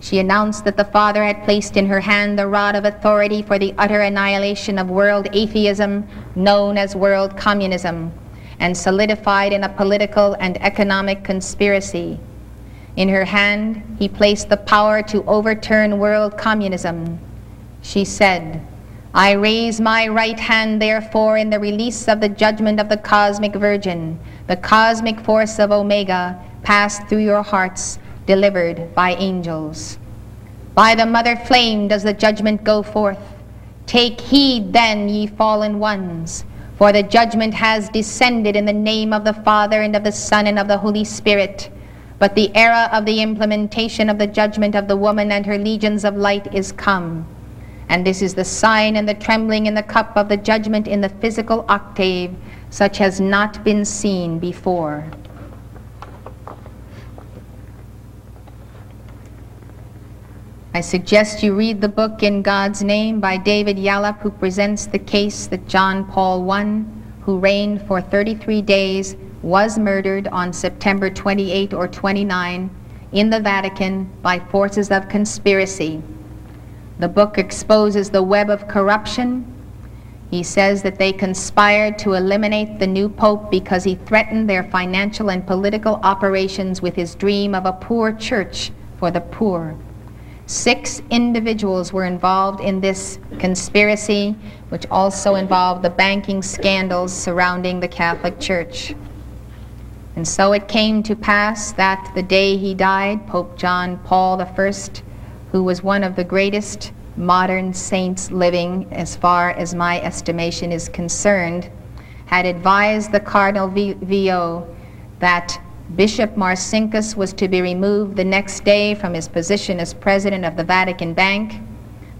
She announced that the Father had placed in her hand the rod of authority for the utter annihilation of world atheism, known as world communism, and solidified in a political and economic conspiracy. In her hand, he placed the power to overturn world communism. She said, I raise my right hand, therefore, in the release of the judgment of the cosmic virgin, the cosmic force of Omega, passed through your hearts, delivered by angels. By the mother flame does the judgment go forth. Take heed then, ye fallen ones, for the judgment has descended in the name of the Father and of the Son and of the Holy Spirit. But the era of the implementation of the judgment of the woman and her legions of light is come. And this is the sign and the trembling in the cup of the judgment in the physical octave, such has not been seen before. I suggest you read the book In God's Name by David Yallop, who presents the case that John Paul I, who reigned for 33 days, was murdered on September 28 or 29 in the Vatican by forces of conspiracy the book exposes the web of corruption. He says that they conspired to eliminate the new pope because he threatened their financial and political operations with his dream of a poor church for the poor. Six individuals were involved in this conspiracy, which also involved the banking scandals surrounding the Catholic Church. And so it came to pass that the day he died, Pope John Paul I who was one of the greatest modern saints living, as far as my estimation is concerned, had advised the Cardinal Villot that Bishop Marcinkus was to be removed the next day from his position as president of the Vatican Bank.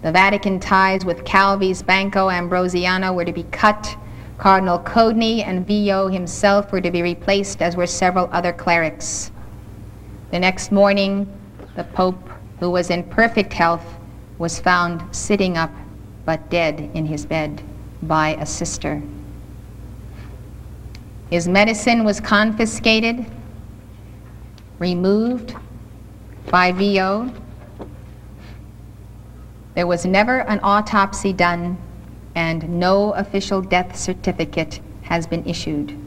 The Vatican ties with Calvi's Banco Ambrosiano were to be cut. Cardinal Cody and Villot himself were to be replaced, as were several other clerics. The next morning, the Pope who was in perfect health, was found sitting up but dead in his bed by a sister. His medicine was confiscated, removed by Villot. There was never an autopsy done, and no official death certificate has been issued.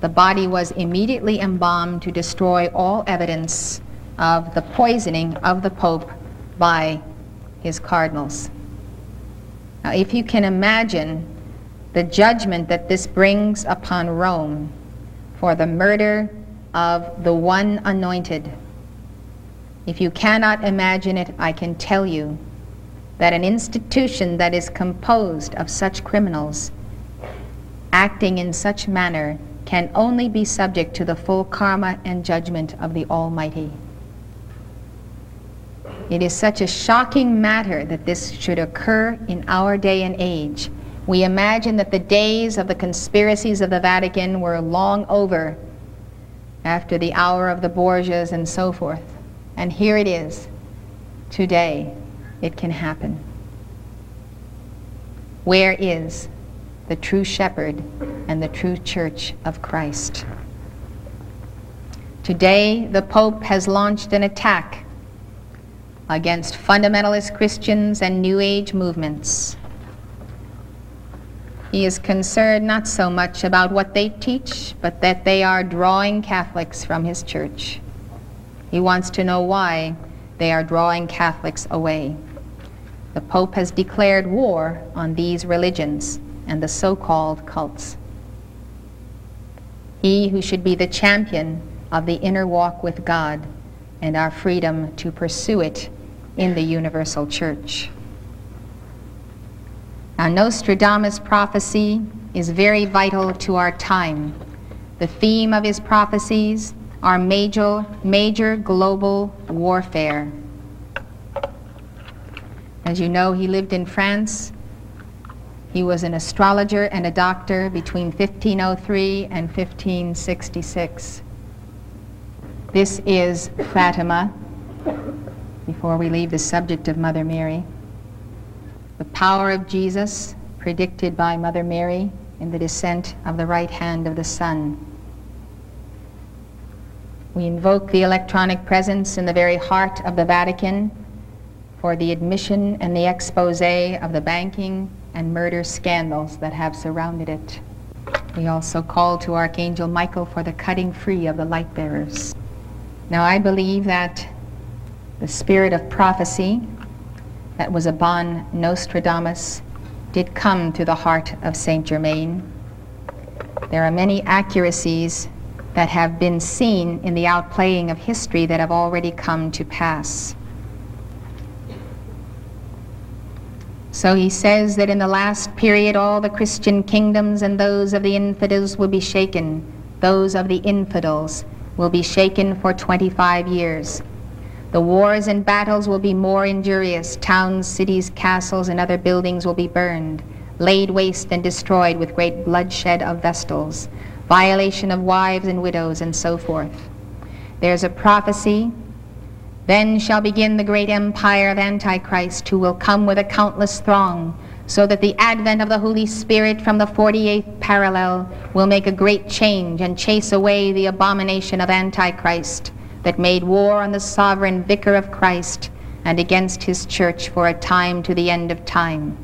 The body was immediately embalmed to destroy all evidence of the poisoning of the Pope by his cardinals. Now, if you can imagine the judgment that this brings upon Rome for the murder of the one anointed, if you cannot imagine it, I can tell you that an institution that is composed of such criminals acting in such manner can only be subject to the full karma and judgment of the Almighty. It is such a shocking matter that this should occur in our day and age. We imagine that the days of the conspiracies of the Vatican were long over after the hour of the Borgias and so forth. And here it is. Today, it can happen. Where is the true shepherd and the true church of Christ? Today, the Pope has launched an attack against fundamentalist Christians and New Age movements. He is concerned not so much about what they teach, but that they are drawing Catholics from his church. He wants to know why they are drawing Catholics away. The Pope has declared war on these religions and the so-called cults. He who should be the champion of the inner walk with God and our freedom to pursue it in the universal church. Now, Nostradamus' prophecy is very vital to our time. The theme of his prophecies are major, major global warfare. As you know, he lived in France. He was an astrologer and a doctor between 1503 and 1566. This is Fatima, before we leave the subject of Mother Mary. The power of Jesus predicted by Mother Mary in the descent of the right hand of the Son. We invoke the electronic presence in the very heart of the Vatican for the admission and the expose of the banking and murder scandals that have surrounded it. We also call to Archangel Michael for the cutting free of the light bearers. Now I believe that the spirit of prophecy that was a upon Nostradamus did come to the heart of Saint Germain. There are many accuracies that have been seen in the outplaying of history that have already come to pass. So he says that in the last period all the Christian kingdoms and those of the infidels will be shaken. Those of the infidels will be shaken for 25 years. The wars and battles will be more injurious. Towns, cities, castles, and other buildings will be burned, laid waste and destroyed with great bloodshed of vestals, violation of wives and widows, and so forth. There's a prophecy. Then shall begin the great empire of Antichrist, who will come with a countless throng, so that the advent of the Holy Spirit from the 48th parallel will make a great change and chase away the abomination of Antichrist that made war on the sovereign vicar of Christ and against his church for a time to the end of time.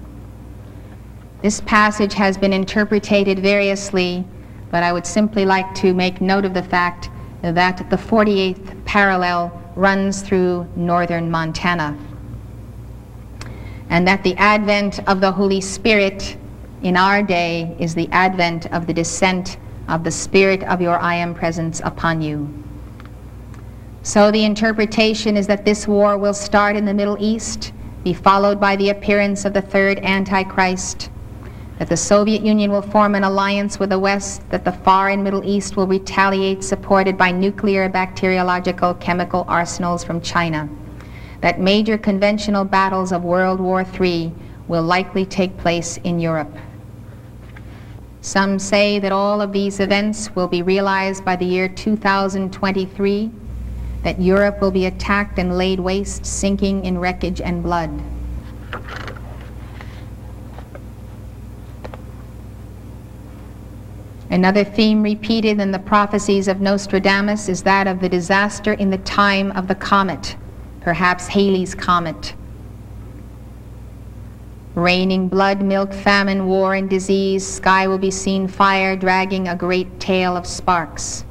This passage has been interpreted variously, but I would simply like to make note of the fact that the 48th parallel runs through northern Montana, and that the advent of the Holy Spirit in our day is the advent of the descent of the Spirit of your I am presence upon you. So the interpretation is that this war will start in the Middle East, be followed by the appearance of the third Antichrist, that the Soviet Union will form an alliance with the West, that the far and Middle East will retaliate supported by nuclear, bacteriological, chemical arsenals from China, that major conventional battles of World War III will likely take place in Europe. Some say that all of these events will be realized by the year 2023, that Europe will be attacked and laid waste, sinking in wreckage and blood. Another theme repeated in the prophecies of Nostradamus is that of the disaster in the time of the comet, perhaps Halley's Comet. Raining blood, milk, famine, war, and disease, sky will be seen fire dragging a great tail of sparks.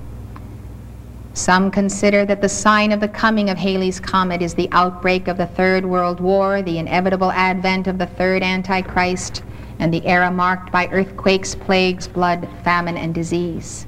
Some consider that the sign of the coming of Halley's Comet is the outbreak of the Third World War, the inevitable advent of the third Antichrist, and the era marked by earthquakes, plagues, blood, famine, and disease.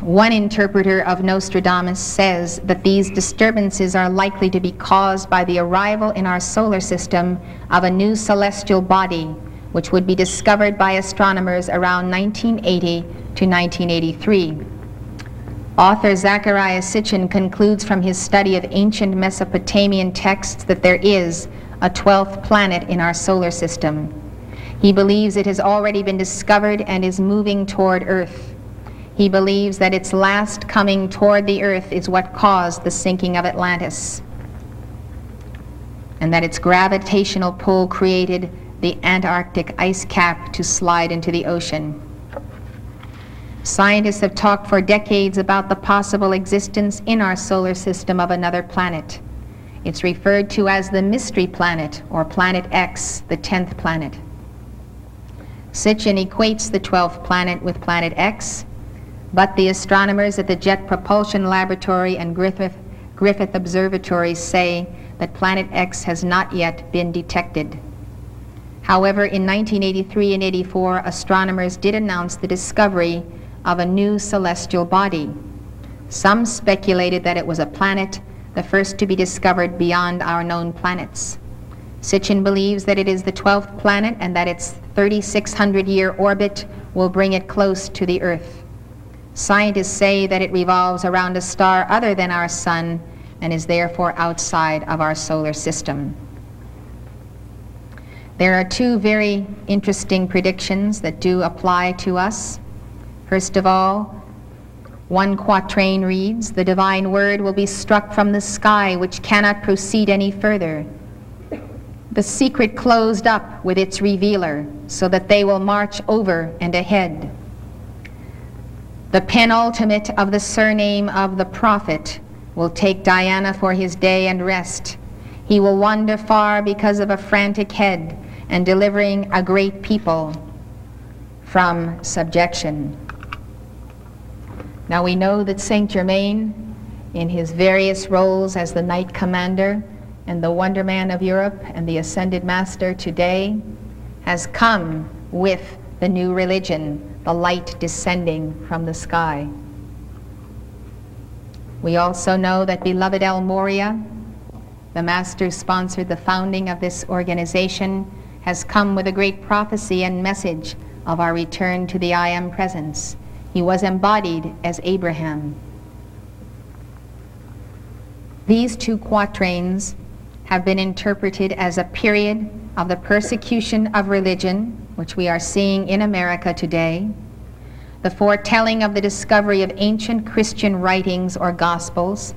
One interpreter of Nostradamus says that these disturbances are likely to be caused by the arrival in our solar system of a new celestial body, which would be discovered by astronomers around 1980 to 1983. Author Zecharia Sitchin concludes from his study of ancient Mesopotamian texts that there is a 12th planet in our solar system. He believes it has already been discovered and is moving toward Earth. He believes that its last coming toward the Earth is what caused the sinking of Atlantis, and that its gravitational pull created the Antarctic ice cap to slide into the ocean. Scientists have talked for decades about the possible existence in our solar system of another planet. It's referred to as the Mystery Planet, or Planet X, the 10th planet. Sitchin equates the 12th planet with Planet X, but the astronomers at the Jet Propulsion Laboratory and Griffith, Griffith observatories say that Planet X has not yet been detected. However, in 1983 and 84, astronomers did announce the discovery of a new celestial body. Some speculated that it was a planet, the first to be discovered beyond our known planets. Sitchin believes that it is the 12th planet and that its 3,600 year orbit will bring it close to the Earth. Scientists say that it revolves around a star other than our Sun and is therefore outside of our solar system. There are two very interesting predictions that do apply to us. First of all, one quatrain reads, The divine word will be struck from the sky, which cannot proceed any further. The secret closed up with its revealer, so that they will march over and ahead. The penultimate of the surname of the prophet will take Diana for his day and rest. He will wander far because of a frantic head and delivering a great people from subjection. Now we know that Saint Germain, in his various roles as the Knight Commander and the Wonder Man of Europe and the Ascended Master today, has come with the new religion, the light descending from the sky. We also know that beloved El Morya, the master sponsored the founding of this organization, has come with a great prophecy and message of our return to the I Am presence. He was embodied as Abraham. These two quatrains have been interpreted as a period of the persecution of religion, which we are seeing in America today, the foretelling of the discovery of ancient Christian writings or gospels,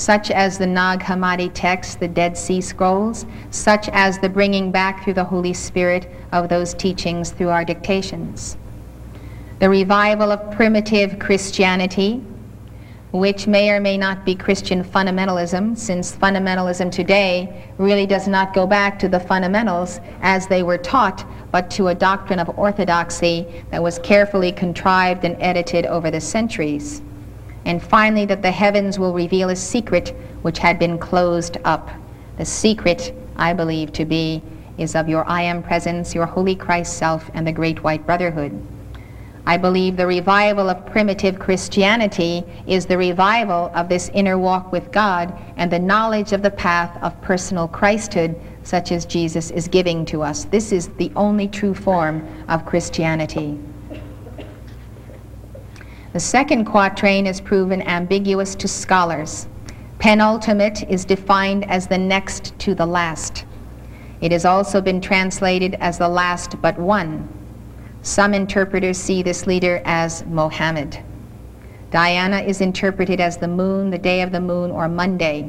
such as the Nag Hammadi texts, the Dead Sea Scrolls, such as the bringing back through the Holy Spirit of those teachings through our dictations. The revival of primitive Christianity, which may or may not be Christian fundamentalism, since fundamentalism today really does not go back to the fundamentals as they were taught, but to a doctrine of orthodoxy that was carefully contrived and edited over the centuries. And finally, that the heavens will reveal a secret which had been closed up. The secret, I believe to be, is of your I am presence, your holy Christ self, and the great white brotherhood. I believe the revival of primitive Christianity is the revival of this inner walk with God and the knowledge of the path of personal Christhood, such as Jesus is giving to us. This is the only true form of Christianity. The second quatrain is proven ambiguous to scholars. Penultimate is defined as the next to the last. It has also been translated as the last but one. Some interpreters see this leader as Mohammed. Diana is interpreted as the moon, the day of the moon, or Monday.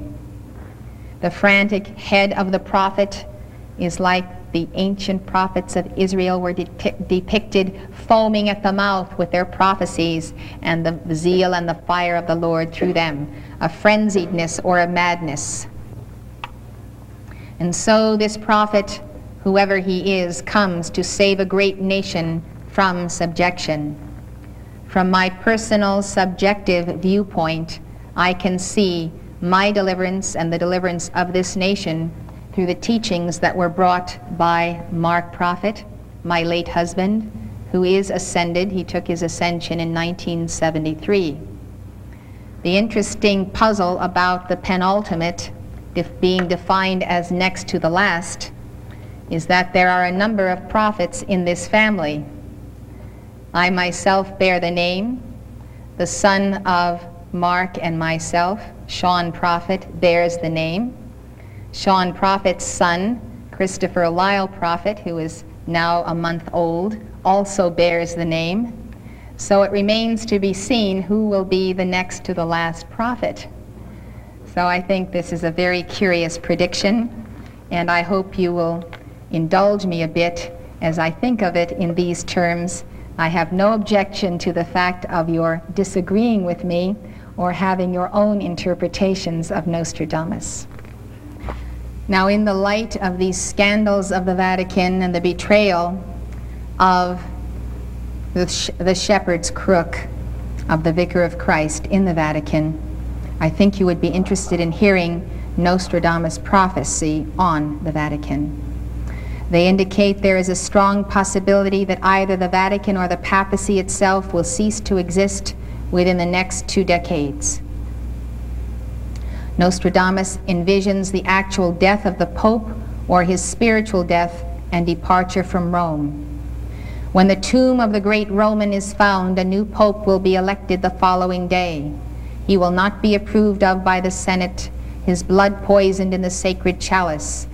The frantic head of the prophet is like the ancient prophets of Israel were de depicted foaming at the mouth with their prophecies and the zeal and the fire of the Lord through them, a frenziedness or a madness. And so this prophet whoever he is, comes to save a great nation from subjection. From my personal subjective viewpoint, I can see my deliverance and the deliverance of this nation through the teachings that were brought by Mark Prophet, my late husband, who is ascended. He took his ascension in 1973. The interesting puzzle about the penultimate if being defined as next to the last is that there are a number of prophets in this family. I myself bear the name. The son of Mark and myself, Sean Prophet, bears the name. Sean Prophet's son, Christopher Lyle Prophet, who is now a month old, also bears the name. So it remains to be seen who will be the next to the last prophet. So I think this is a very curious prediction, and I hope you will indulge me a bit as I think of it in these terms. I have no objection to the fact of your disagreeing with me or having your own interpretations of Nostradamus. Now, in the light of these scandals of the Vatican and the betrayal of the, sh the shepherd's crook of the Vicar of Christ in the Vatican, I think you would be interested in hearing Nostradamus' prophecy on the Vatican. They indicate there is a strong possibility that either the Vatican or the papacy itself will cease to exist within the next two decades. Nostradamus envisions the actual death of the Pope or his spiritual death and departure from Rome. When the tomb of the great Roman is found, a new pope will be elected the following day. He will not be approved of by the Senate, his blood poisoned in the sacred chalice.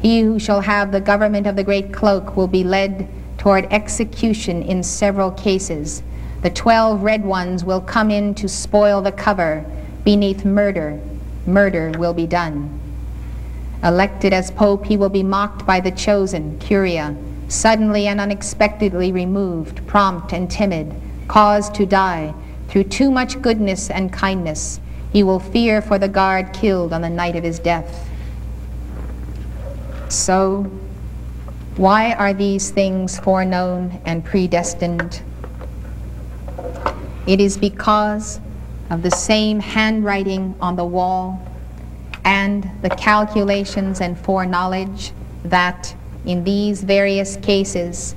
He who shall have the government of the great cloak will be led toward execution in several cases. The twelve red ones will come in to spoil the cover. Beneath murder, murder will be done. Elected as pope, he will be mocked by the chosen, Curia, suddenly and unexpectedly removed, prompt and timid, caused to die through too much goodness and kindness. He will fear for the guard killed on the night of his death. So, why are these things foreknown and predestined? It is because of the same handwriting on the wall and the calculations and foreknowledge that in these various cases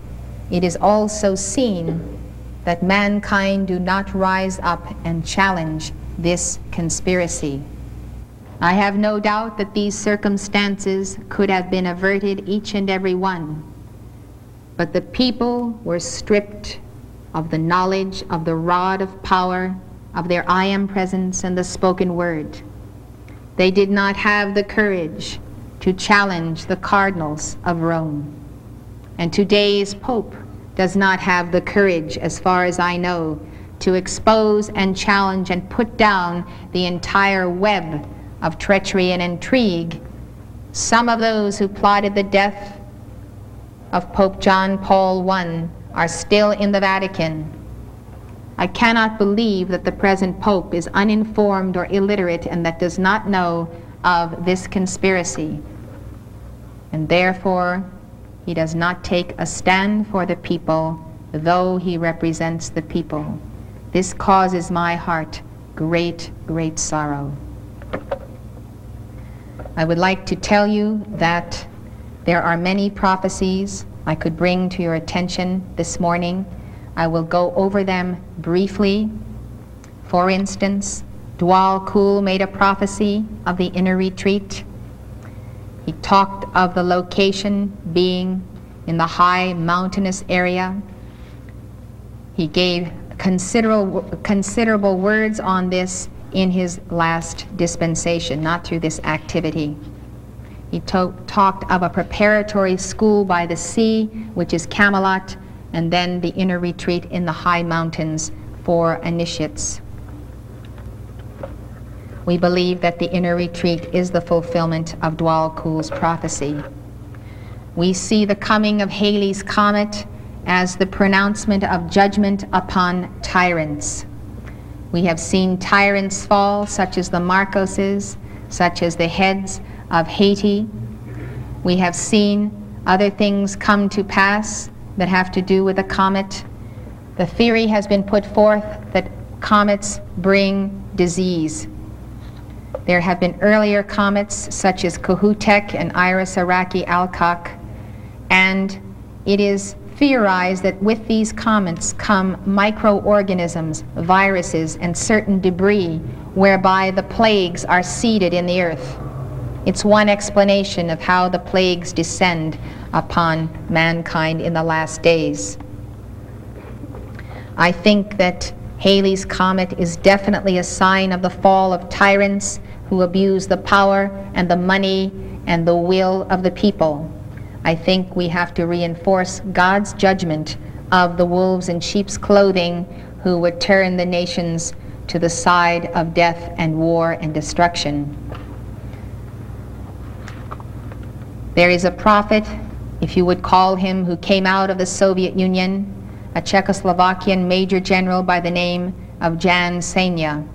it is also seen that mankind do not rise up and challenge this conspiracy. I have no doubt that these circumstances could have been averted each and every one, but the people were stripped of the knowledge of the rod of power, of their I am presence and the spoken word. They did not have the courage to challenge the cardinals of Rome. And today's Pope does not have the courage, as far as I know, to expose and challenge and put down the entire web of treachery and intrigue, some of those who plotted the death of Pope John Paul I are still in the Vatican. I cannot believe that the present Pope is uninformed or illiterate and that does not know of this conspiracy. And therefore, he does not take a stand for the people, though he represents the people. This causes my heart great, great sorrow. I would like to tell you that there are many prophecies I could bring to your attention this morning. I will go over them briefly. For instance, Djwhal Khul made a prophecy of the inner retreat. He talked of the location being in the high mountainous area. He gave considerable, considerable words on this in his last dispensation, not through this activity. He talked of a preparatory school by the sea, which is Camelot, and then the inner retreat in the high mountains for initiates. We believe that the inner retreat is the fulfillment of Djwhal Khul's prophecy. We see the coming of Halley's Comet as the pronouncement of judgment upon tyrants. We have seen tyrants fall, such as the Marcoses, such as the heads of Haiti. We have seen other things come to pass that have to do with the comet. The theory has been put forth that comets bring disease. There have been earlier comets such as Kohoutek and IRAS Araki Alcock, and it is theorized that with these comets come microorganisms, viruses, and certain debris whereby the plagues are seeded in the earth. It's one explanation of how the plagues descend upon mankind in the last days. I think that Halley's Comet is definitely a sign of the fall of tyrants who abuse the power and the money and the will of the people. I think we have to reinforce God's judgment of the wolves in sheep's clothing who would turn the nations to the side of death and war and destruction. There is a prophet, if you would call him, who came out of the Soviet Union, a Czechoslovakian major general by the name of Jan Sejna.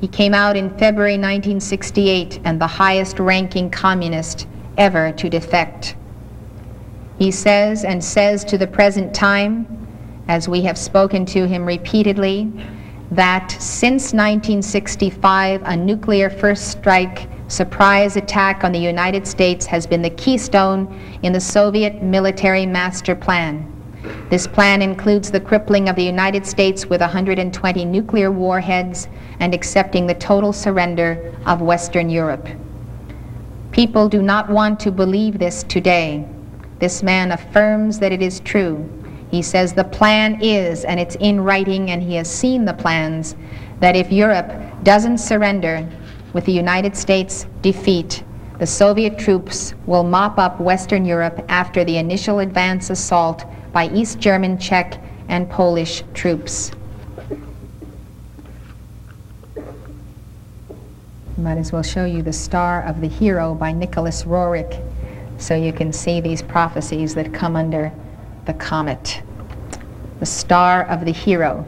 He came out in February 1968 and the highest ranking communist ever to defect. He says and says to the present time, as we have spoken to him repeatedly, that since 1965, a nuclear first strike surprise attack on the United States has been the keystone in the Soviet military master plan. This plan includes the crippling of the United States with 120 nuclear warheads and accepting the total surrender of Western Europe. People do not want to believe this today. This man affirms that it is true. He says the plan is, and it's in writing, and he has seen the plans, that if Europe doesn't surrender, with the United States defeat, the Soviet troops will mop up Western Europe after the initial advance assault by East German, Czech, and Polish troops. Might as well show you the Star of the Hero by Nicholas Roerich so you can see these prophecies that come under the comet. The Star of the Hero.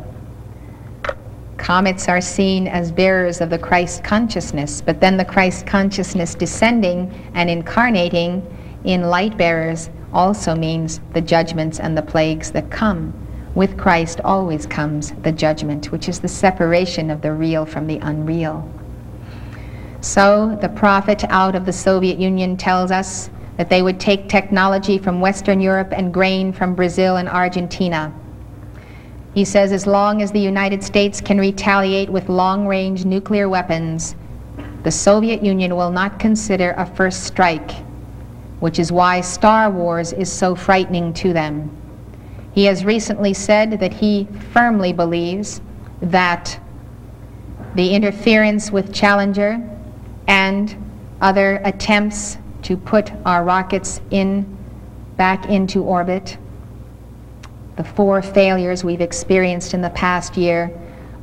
Comets are seen as bearers of the Christ consciousness, but then the Christ consciousness descending and incarnating in light bearers also means the judgments and the plagues that come. With Christ always comes the judgment, which is the separation of the real from the unreal. So the prophet out of the Soviet Union tells us that they would take technology from Western Europe and grain from Brazil and Argentina he says as long as the United States can retaliate with long-range nuclear weapons, the Soviet Union will not consider a first strike, which is why Star Wars is so frightening to them. He has recently said that he firmly believes that the interference with Challenger and other attempts to put our rockets in back into orbit the four failures we've experienced in the past year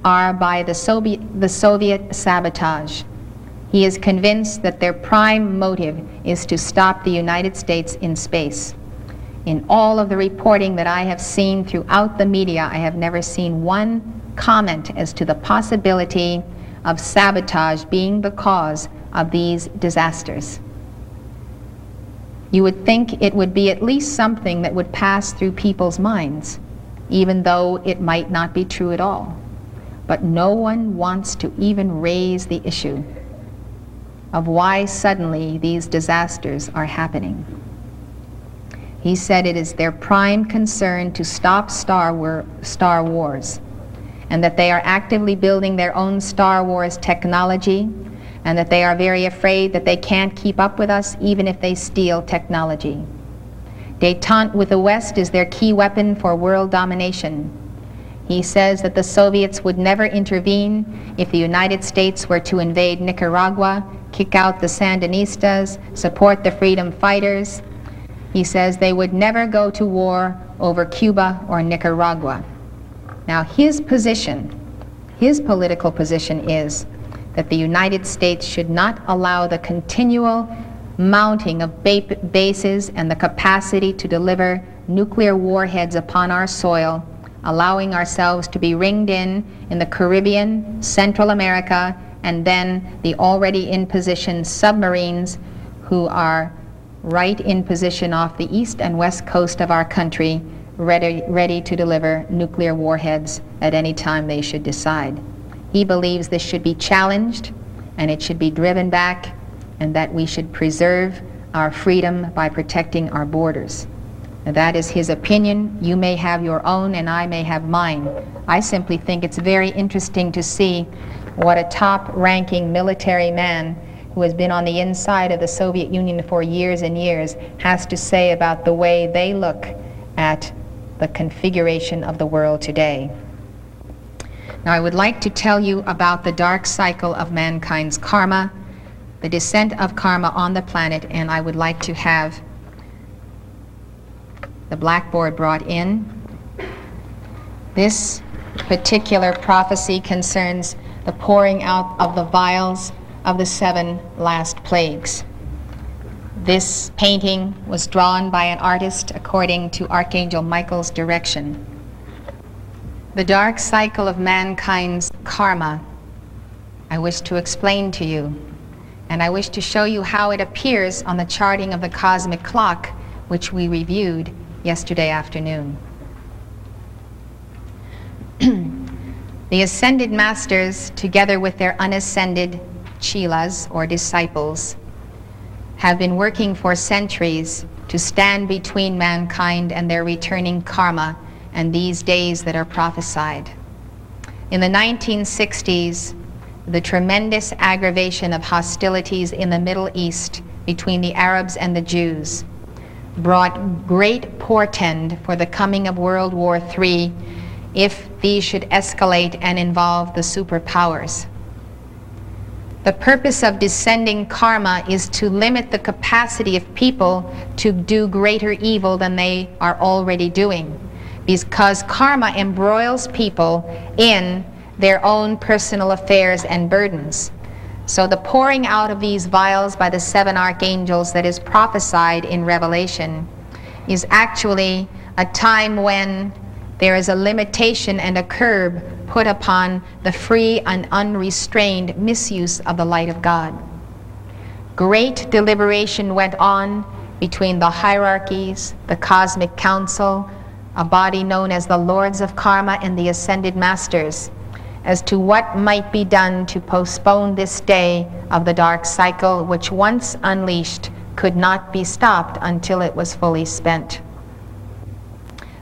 are by the Soviet, the Soviet sabotage. He is convinced that their prime motive is to stop the United States in space. In all of the reporting that I have seen throughout the media, I have never seen one comment as to the possibility of sabotage being the cause of these disasters. You would think it would be at least something that would pass through people's minds, even though it might not be true at all. But no one wants to even raise the issue of why suddenly these disasters are happening. He said it is their prime concern to stop Star, War Star Wars and that they are actively building their own Star Wars technology and that they are very afraid that they can't keep up with us even if they steal technology. Detente with the West is their key weapon for world domination. He says that the Soviets would never intervene if the United States were to invade Nicaragua, kick out the Sandinistas, support the freedom fighters. He says they would never go to war over Cuba or Nicaragua. Now his position, his political position is that the United States should not allow the continual mounting of ba bases and the capacity to deliver nuclear warheads upon our soil, allowing ourselves to be ringed in in the Caribbean, Central America, and then the already in position submarines who are right in position off the east and west coast of our country, ready, ready to deliver nuclear warheads at any time they should decide. He believes this should be challenged and it should be driven back and that we should preserve our freedom by protecting our borders. Now, that is his opinion. You may have your own and I may have mine. I simply think it's very interesting to see what a top-ranking military man who has been on the inside of the Soviet Union for years and years has to say about the way they look at the configuration of the world today. Now, I would like to tell you about the dark cycle of mankind's karma, the descent of karma on the planet, and I would like to have the blackboard brought in. This particular prophecy concerns the pouring out of the vials of the seven last plagues. This painting was drawn by an artist according to Archangel Michael's direction. The dark cycle of mankind's karma, I wish to explain to you. And I wish to show you how it appears on the charting of the cosmic clock, which we reviewed yesterday afternoon. The ascended masters, together with their unascended chelas or disciples, have been working for centuries to stand between mankind and their returning karma and these days that are prophesied. In the 1960s, the tremendous aggravation of hostilities in the Middle East between the Arabs and the Jews brought great portend for the coming of World War III if these should escalate and involve the superpowers. The purpose of descending karma is to limit the capacity of people to do greater evil than they are already doing. Because karma embroils people in their own personal affairs and burdens. So the pouring out of these vials by the seven archangels that is prophesied in Revelation is actually a time when there is a limitation and a curb put upon the free and unrestrained misuse of the light of God. Great deliberation went on between the hierarchies, the cosmic council, a body known as the Lords of Karma, and the ascended masters as to what might be done to postpone this day of the dark cycle, which once unleashed could not be stopped until it was fully spent.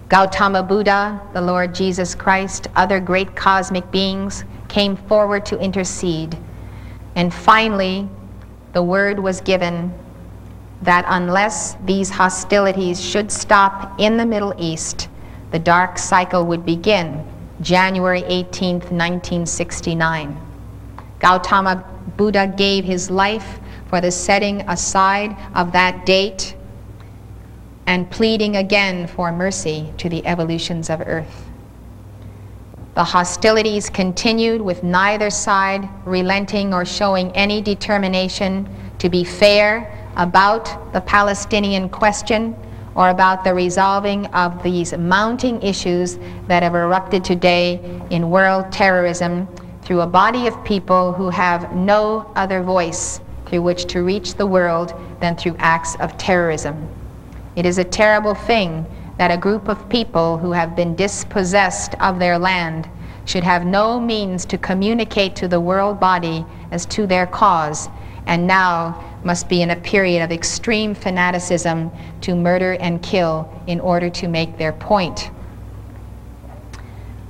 Gautama Buddha, the Lord Jesus Christ, other great cosmic beings came forward to intercede. And finally, the word was given that unless these hostilities should stop in the Middle East, the dark cycle would begin January 18, 1969. Gautama Buddha gave his life for the setting aside of that date and pleading again for mercy to the evolutions of Earth. The hostilities continued with neither side relenting or showing any determination to be fair about the Palestinian question or about the resolving of these mounting issues that have erupted today in world terrorism through a body of people who have no other voice through which to reach the world than through acts of terrorism. It is a terrible thing that a group of people who have been dispossessed of their land should have no means to communicate to the world body as to their cause, and now must be in a period of extreme fanaticism to murder and kill in order to make their point.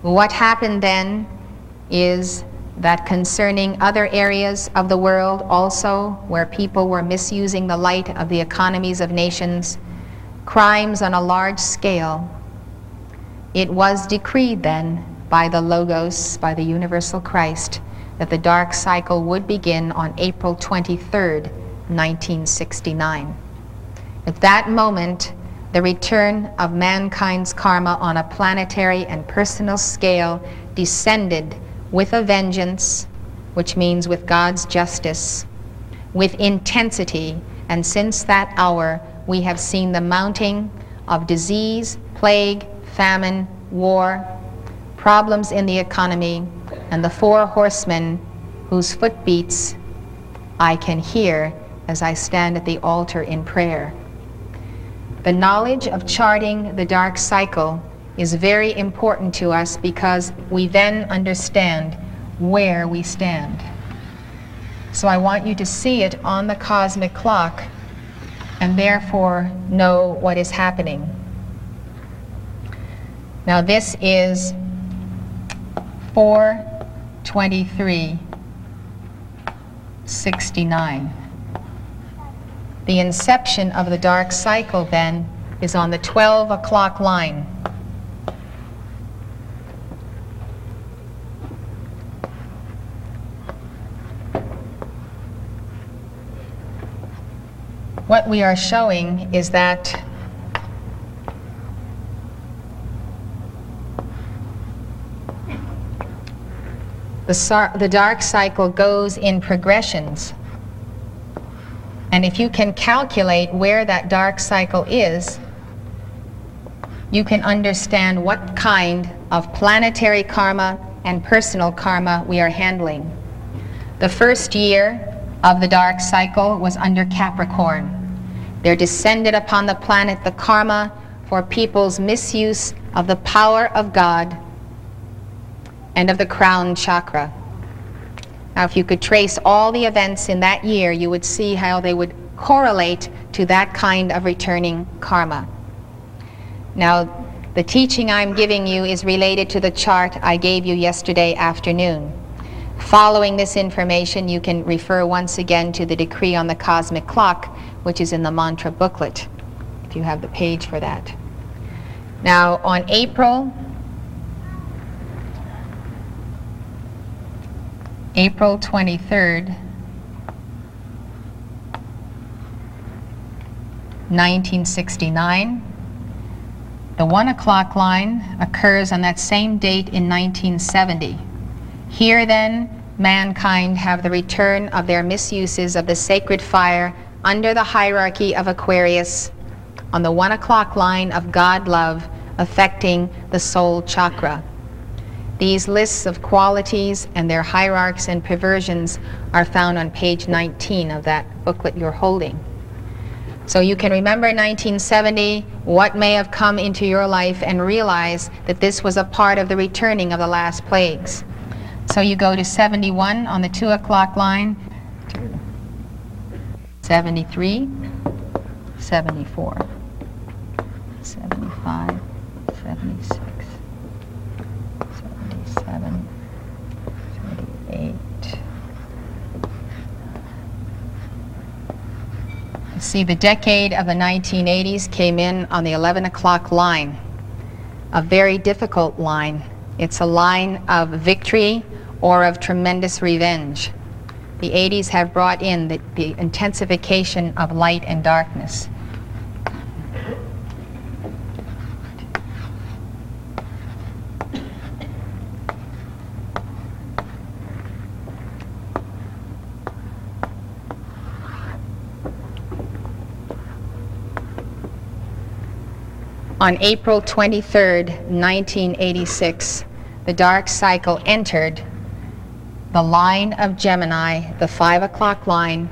What happened then is that concerning other areas of the world also where people were misusing the light of the economies of nations, crimes on a large scale, it was decreed then by the Logos, by the universal Christ, that the dark cycle would begin on April 23rd, 1969. At that moment, the return of mankind's karma on a planetary and personal scale descended with a vengeance, which means with God's justice, with intensity, and since that hour, we have seen the mounting of disease, plague, famine, war, problems in the economy, and the four horsemen whose footbeats I can hear as I stand at the altar in prayer. The knowledge of charting the dark cycle is very important to us because we then understand where we stand. So I want you to see it on the cosmic clock and therefore know what is happening. Now this is 423 69. The inception of the dark cycle then is on the 12 o'clock line. what we are showing is that the, the dark cycle goes in progressions. And if you can calculate where that dark cycle is, you can understand what kind of planetary karma and personal karma we are handling. The first year of the dark cycle was under Capricorn. There descended upon the planet the karma for people's misuse of the power of God and of the crown chakra. Now, if you could trace all the events in that year, you would see how they would correlate to that kind of returning karma. Now, the teaching I'm giving you is related to the chart I gave you yesterday afternoon. Following this information, you can refer once again to the decree on the cosmic clock, which is in the mantra booklet, if you have the page for that. Now, on April April 23rd, 1969. The one o'clock line occurs on that same date in 1970. Here then, mankind have the return of their misuses of the sacred fire under the hierarchy of Aquarius on the one o'clock line of God love affecting the soul chakra. These lists of qualities and their hierarchs and perversions are found on page 19 of that booklet you're holding. So you can remember 1970, what may have come into your life, and realize that this was a part of the returning of the last plagues. So you go to 71 on the 2 o'clock line, 73, 74, 75, 76, see, the decade of the 1980s came in on the 11 o'clock line, a very difficult line. It's a line of victory or of tremendous revenge. The 80s have brought in the, the intensification of light and darkness. On April 23, 1986, the dark cycle entered the line of Gemini, the 5 o'clock line,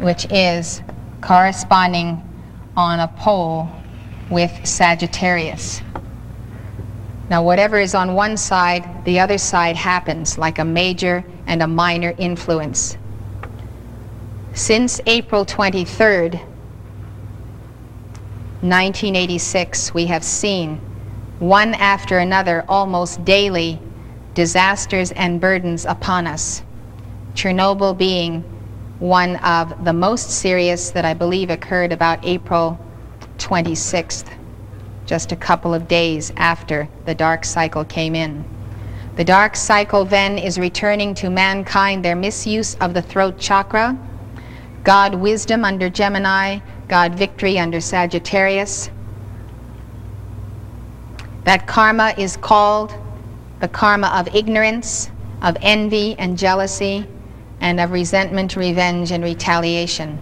which is corresponding on a pole with Sagittarius. Now, whatever is on one side, the other side happens, like a major and a minor influence. Since April 23rd, 1986, we have seen one after another, almost daily, disasters and burdens upon us. Chernobyl being one of the most serious that I believe occurred about April 26th, just a couple of days after the dark cycle came in. The dark cycle then is returning to mankind their misuse of the throat chakra, God wisdom under Gemini, God victory under Sagittarius. That karma is called the karma of ignorance, of envy and jealousy, and of resentment, revenge, and retaliation.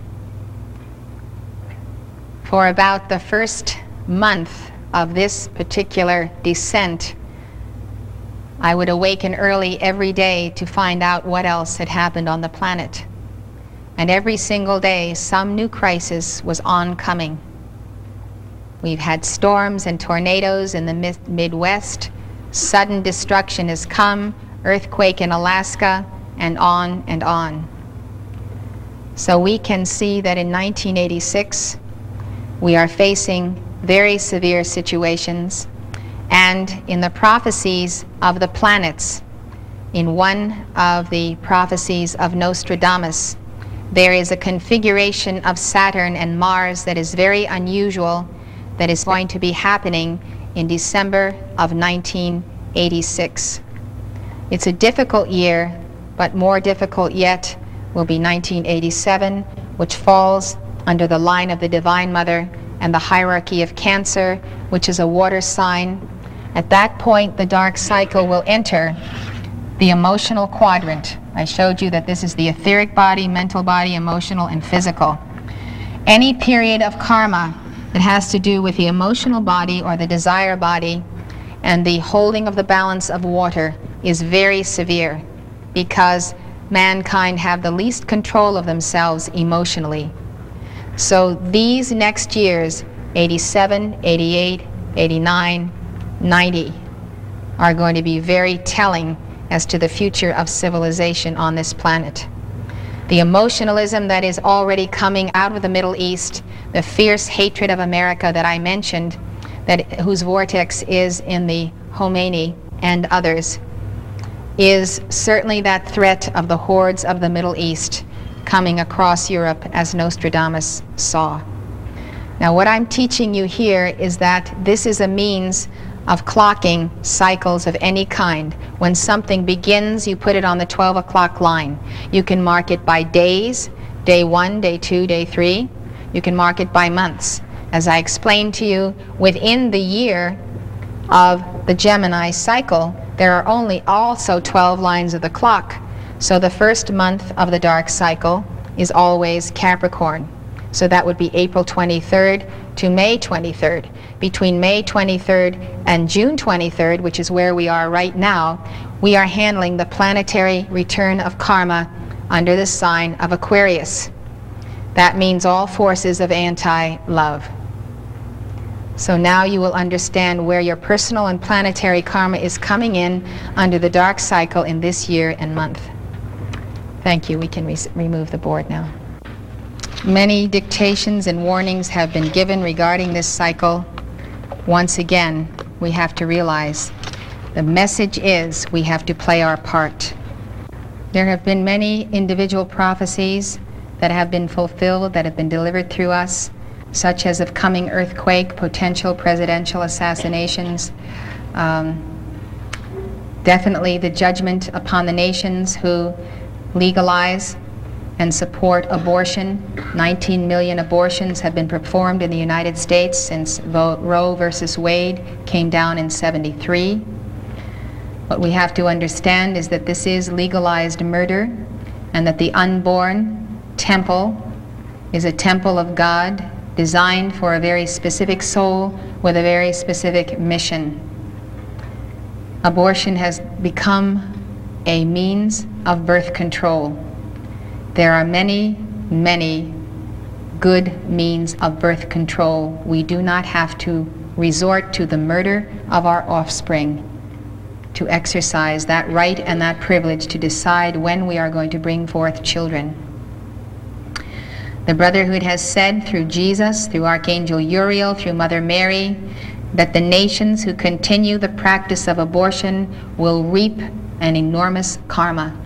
For about the first month of this particular descent, I would awaken early every day to find out what else had happened on the planet. And every single day, some new crisis was oncoming. We've had storms and tornadoes in the Midwest, Sudden destruction has come, earthquake in Alaska, and on and on. So we can see that in 1986, we are facing very severe situations. And in the prophecies of the planets, in one of the prophecies of Nostradamus, there is a configuration of Saturn and Mars that is very unusual that is going to be happening in December of 1986. It's a difficult year, but more difficult yet will be 1987, which falls under the line of the Divine Mother and the hierarchy of Cancer, which is a water sign. At that point, the dark cycle will enter the emotional quadrant. I showed you that this is the etheric body, mental body, emotional, and physical. Any period of karma that has to do with the emotional body or the desire body, and the holding of the balance of water is very severe because mankind have the least control of themselves emotionally. So these next years, 87, 88, 89, 90, are going to be very telling as to the future of civilization on this planet. The emotionalism that is already coming out of the Middle East, the fierce hatred of America that I mentioned, that, whose vortex is in the Khomeini and others, is certainly that threat of the hordes of the Middle East coming across Europe as Nostradamus saw. Now, what I'm teaching you here is that this is a means of clocking cycles of any kind. When something begins, you put it on the 12 o'clock line. You can mark it by days, day one, day two, day three. You can mark it by months. As I explained to you, within the year of the Gemini cycle, there are only also 12 lines of the clock. So the first month of the dark cycle is always Capricorn. So that would be April 23rd to May 23rd. Between May 23rd and June 23rd, which is where we are right now, we are handling the planetary return of karma under the sign of Aquarius. That means all forces of anti-love. So now you will understand where your personal and planetary karma is coming in under the dark cycle in this year and month. Thank you. We can re remove the board now. Many dictations and warnings have been given regarding this cycle. Once again, we have to realize the message is we have to play our part. There have been many individual prophecies that have been fulfilled, that have been delivered through us such as of coming earthquake, potential presidential assassinations, um, definitely the judgment upon the nations who legalize and support abortion. 19 million abortions have been performed in the United States since Roe versus Wade came down in 73. What we have to understand is that this is legalized murder and that the unborn temple is a temple of God designed for a very specific soul with a very specific mission. Abortion has become a means of birth control. There are many, many good means of birth control. We do not have to resort to the murder of our offspring to exercise that right and that privilege to decide when we are going to bring forth children. The Brotherhood has said through Jesus, through Archangel Uriel, through Mother Mary, that the nations who continue the practice of abortion will reap an enormous karma,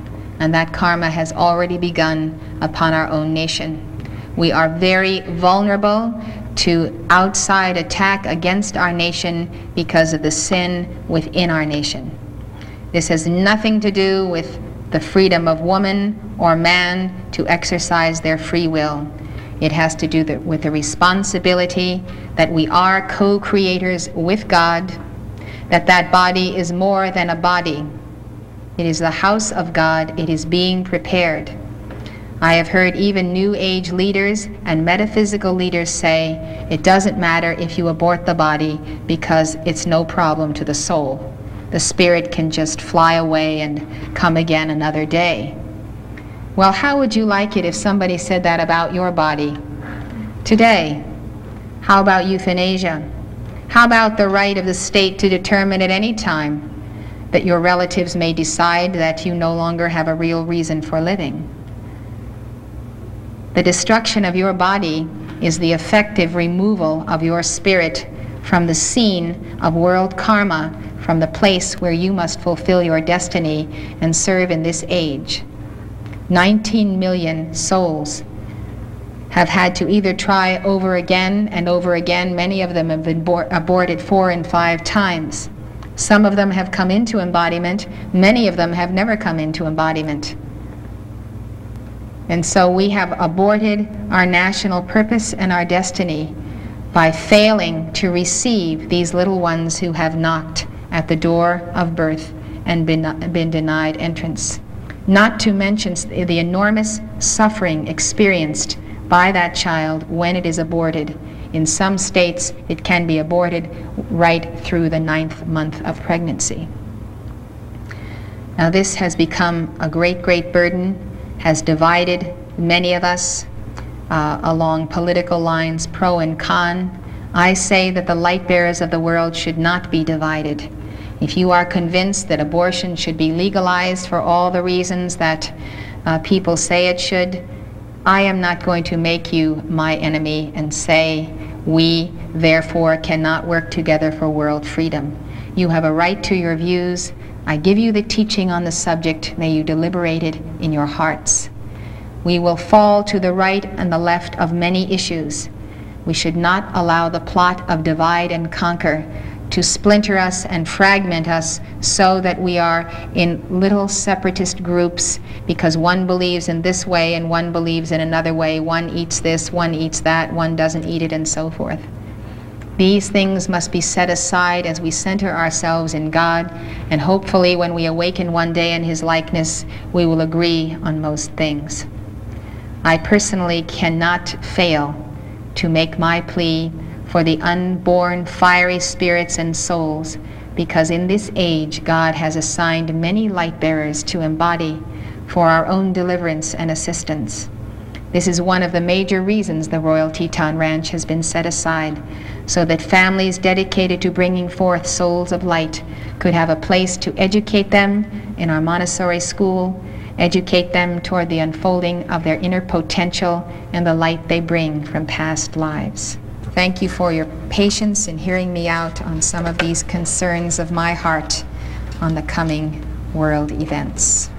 and that karma has already begun upon our own nation. We are very vulnerable to outside attack against our nation because of the sin within our nation. This has nothing to do with the freedom of woman or man to exercise their free will. It has to do with the responsibility that we are co-creators with God, that that body is more than a body. It is the house of God. It is being prepared. I have heard even New Age leaders and metaphysical leaders say it doesn't matter if you abort the body because it's no problem to the soul the spirit can just fly away and come again another day. Well, how would you like it if somebody said that about your body? Today, how about euthanasia? How about the right of the state to determine at any time that your relatives may decide that you no longer have a real reason for living? The destruction of your body is the effective removal of your spirit from the scene of world karma from the place where you must fulfill your destiny and serve in this age. 19 million souls have had to either try over again and over again. Many of them have been aborted four and five times. Some of them have come into embodiment. Many of them have never come into embodiment. And so we have aborted our national purpose and our destiny by failing to receive these little ones who have knocked at the door of birth and been, been denied entrance. Not to mention the enormous suffering experienced by that child when it is aborted. In some states, it can be aborted right through the ninth month of pregnancy. Now, this has become a great, great burden, has divided many of us uh, along political lines, pro and con. I say that the light bearers of the world should not be divided. If you are convinced that abortion should be legalized for all the reasons that uh, people say it should, I am not going to make you my enemy and say we, therefore, cannot work together for world freedom. You have a right to your views. I give you the teaching on the subject. May you deliberate it in your hearts. We will fall to the right and the left of many issues. We should not allow the plot of divide and conquer to splinter us and fragment us so that we are in little separatist groups because one believes in this way and one believes in another way. One eats this, one eats that, one doesn't eat it, and so forth. These things must be set aside as we center ourselves in God, and hopefully, when we awaken one day in His likeness, we will agree on most things. I personally cannot fail to make my plea for the unborn fiery spirits and souls, because in this age God has assigned many light bearers to embody for our own deliverance and assistance. This is one of the major reasons the Royal Teton Ranch has been set aside, so that families dedicated to bringing forth souls of light could have a place to educate them in our Montessori school, educate them toward the unfolding of their inner potential and the light they bring from past lives. Thank you for your patience in hearing me out on some of these concerns of my heart on the coming world events.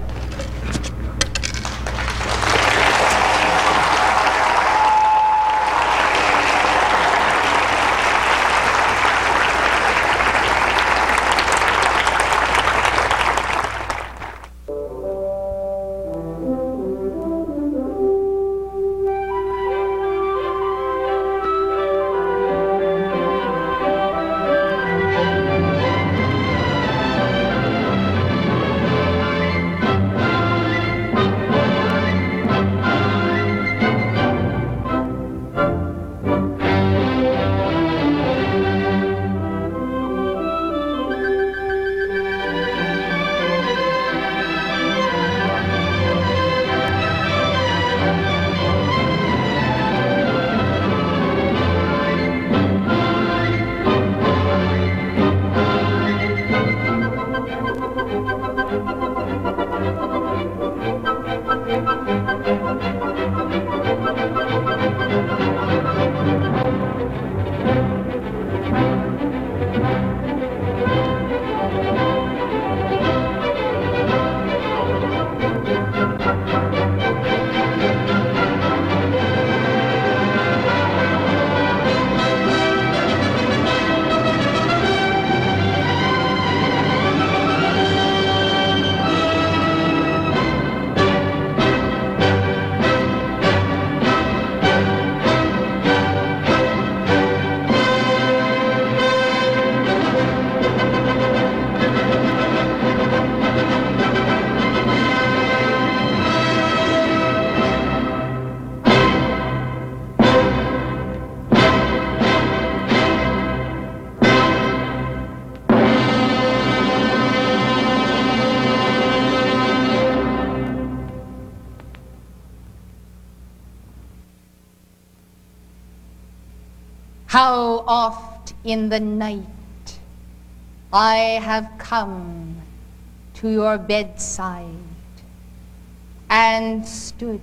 How oft in the night I have come to your bedside and stood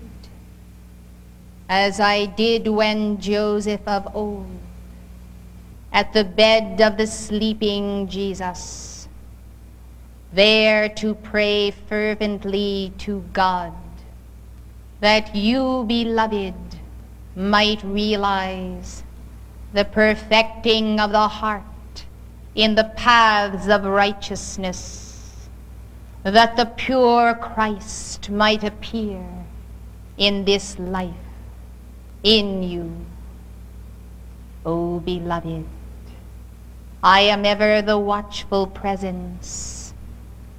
as I did when Joseph of old at the bed of the sleeping Jesus, there to pray fervently to God that you, beloved, might realize the perfecting of the heart in the paths of righteousness, that the pure Christ might appear in this life, in you. O beloved, I am ever the watchful presence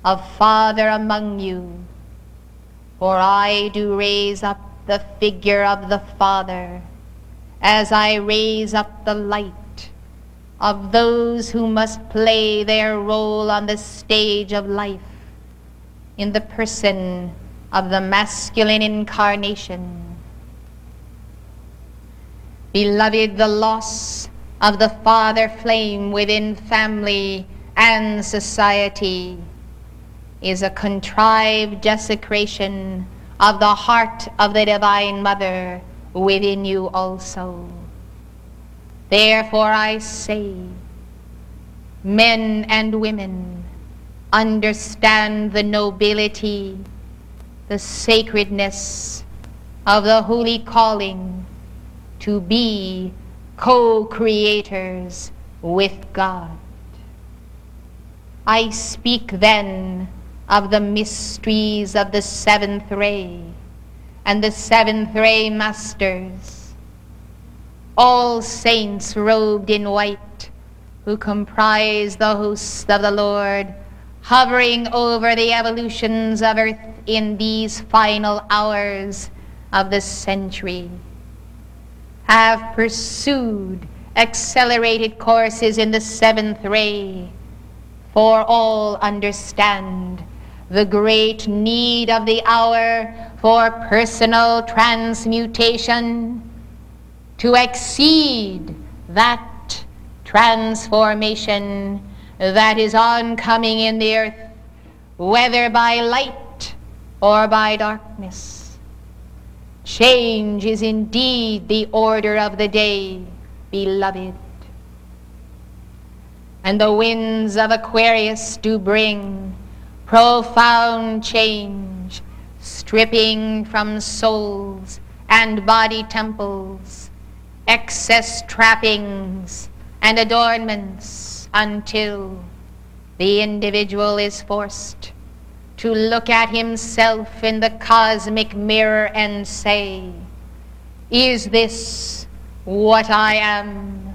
of Father among you, for I do raise up the figure of the Father as I raise up the light of those who must play their role on the stage of life in the person of the masculine incarnation. Beloved, the loss of the father flame within family and society is a contrived desecration of the heart of the Divine Mother within you also. Therefore I say, men and women, understand the nobility, the sacredness of the holy calling to be co-creators with God. I speak then of the mysteries of the seventh ray and the seventh ray masters, all saints robed in white who comprise the host of the Lord, hovering over the evolutions of earth in these final hours of the century, have pursued accelerated courses in the seventh ray, for all understand the great need of the hour for personal transmutation to exceed that transformation that is oncoming in the earth, whether by light or by darkness. Change is indeed the order of the day, beloved. And the winds of Aquarius do bring profound change, stripping from souls and body temples, excess trappings and adornments until the individual is forced to look at himself in the cosmic mirror and say, is this what I am?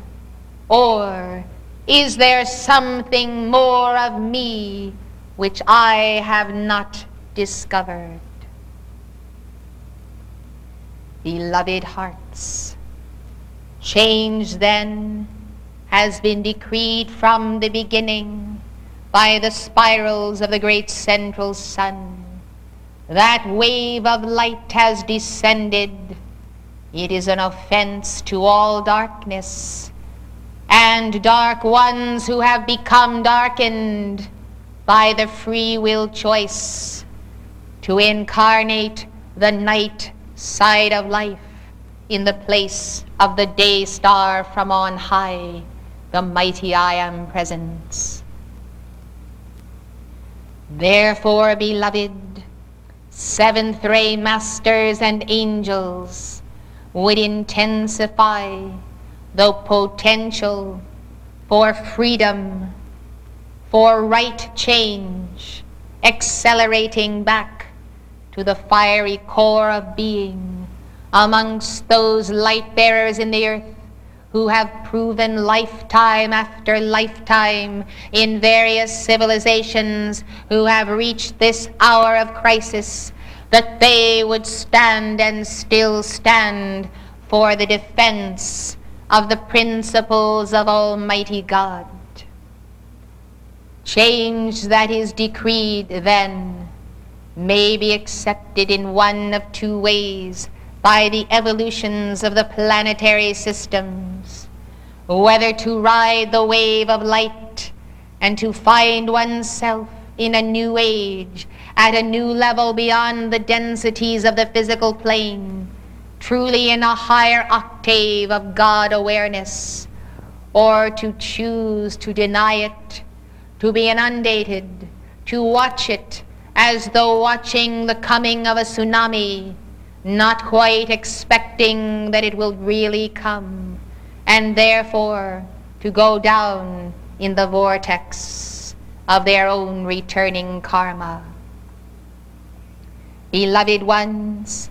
Or is there something more of me which I have not discovered. Beloved hearts, change then has been decreed from the beginning by the spirals of the great central sun. That wave of light has descended. It is an offense to all darkness and dark ones who have become darkened by the free will choice to incarnate the night side of life in the place of the day star from on high, the mighty I am presence. Therefore, beloved, seventh ray masters and angels would intensify the potential for freedom for right change, accelerating back to the fiery core of being amongst those light bearers in the earth who have proven lifetime after lifetime in various civilizations who have reached this hour of crisis that they would stand and still stand for the defense of the principles of Almighty God. Change that is decreed then may be accepted in one of two ways by the evolutions of the planetary systems, whether to ride the wave of light and to find oneself in a new age, at a new level beyond the densities of the physical plane, truly in a higher octave of God awareness, or to choose to deny it to be inundated, to watch it as though watching the coming of a tsunami, not quite expecting that it will really come, and therefore to go down in the vortex of their own returning karma. Beloved ones,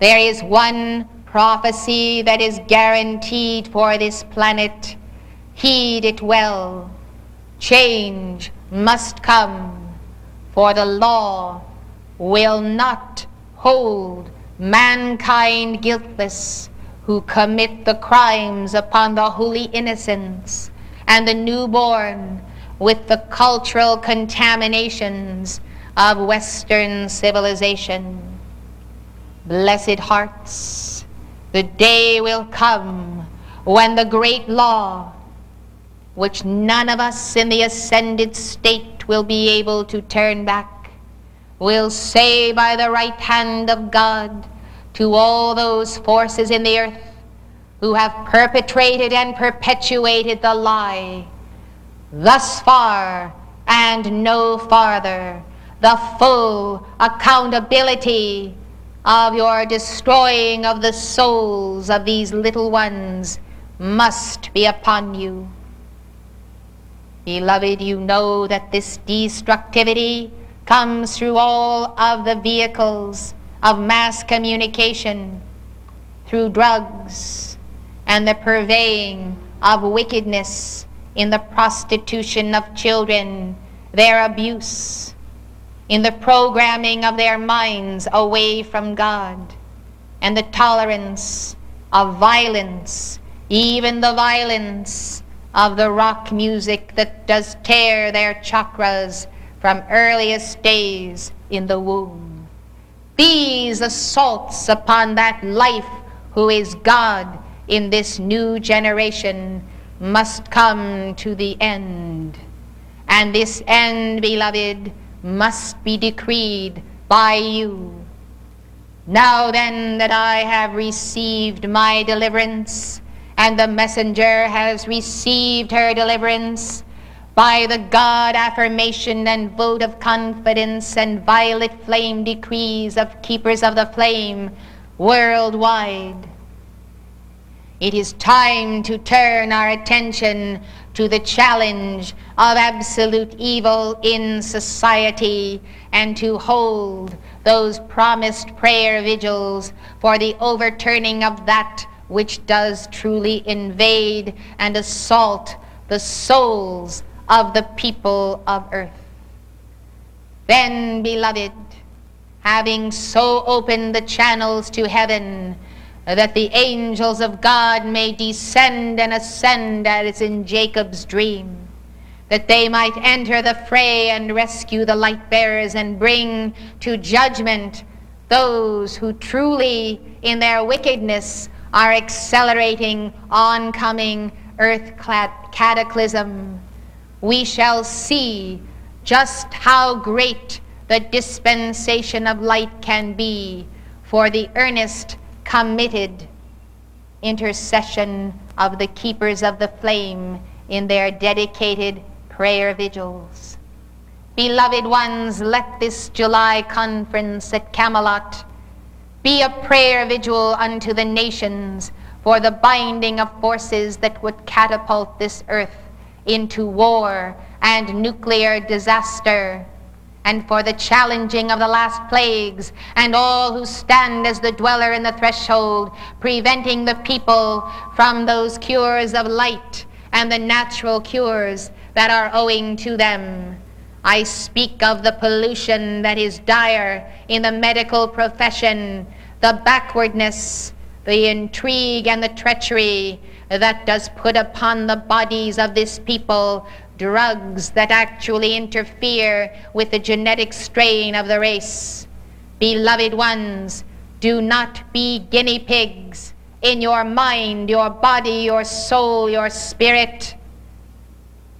there is one prophecy that is guaranteed for this planet. Heed it well change must come, for the law will not hold mankind guiltless who commit the crimes upon the holy innocents and the newborn with the cultural contaminations of Western civilization. Blessed hearts, the day will come when the great law which none of us in the ascended state will be able to turn back, will say by the right hand of God to all those forces in the earth who have perpetrated and perpetuated the lie, thus far and no farther, the full accountability of your destroying of the souls of these little ones must be upon you. Beloved, you know that this destructivity comes through all of the vehicles of mass communication, through drugs, and the purveying of wickedness in the prostitution of children, their abuse, in the programming of their minds away from God, and the tolerance of violence, even the violence of the rock music that does tear their chakras from earliest days in the womb. These assaults upon that life who is God in this new generation must come to the end. And this end, beloved, must be decreed by you. Now then that I have received my deliverance, and the messenger has received her deliverance by the God affirmation and vote of confidence and violet flame decrees of keepers of the flame worldwide. It is time to turn our attention to the challenge of absolute evil in society and to hold those promised prayer vigils for the overturning of that which does truly invade and assault the souls of the people of earth. Then, beloved, having so opened the channels to heaven, that the angels of God may descend and ascend as in Jacob's dream, that they might enter the fray and rescue the light bearers and bring to judgment those who truly in their wickedness are accelerating oncoming earth cataclysm, we shall see just how great the dispensation of light can be for the earnest, committed intercession of the keepers of the flame in their dedicated prayer vigils. Beloved ones, let this July conference at Camelot be a prayer vigil unto the nations for the binding of forces that would catapult this earth into war and nuclear disaster, and for the challenging of the last plagues and all who stand as the dweller in the threshold, preventing the people from those cures of light and the natural cures that are owing to them. I speak of the pollution that is dire in the medical profession, the backwardness, the intrigue, and the treachery that does put upon the bodies of this people drugs that actually interfere with the genetic strain of the race. Beloved ones, do not be guinea pigs in your mind, your body, your soul, your spirit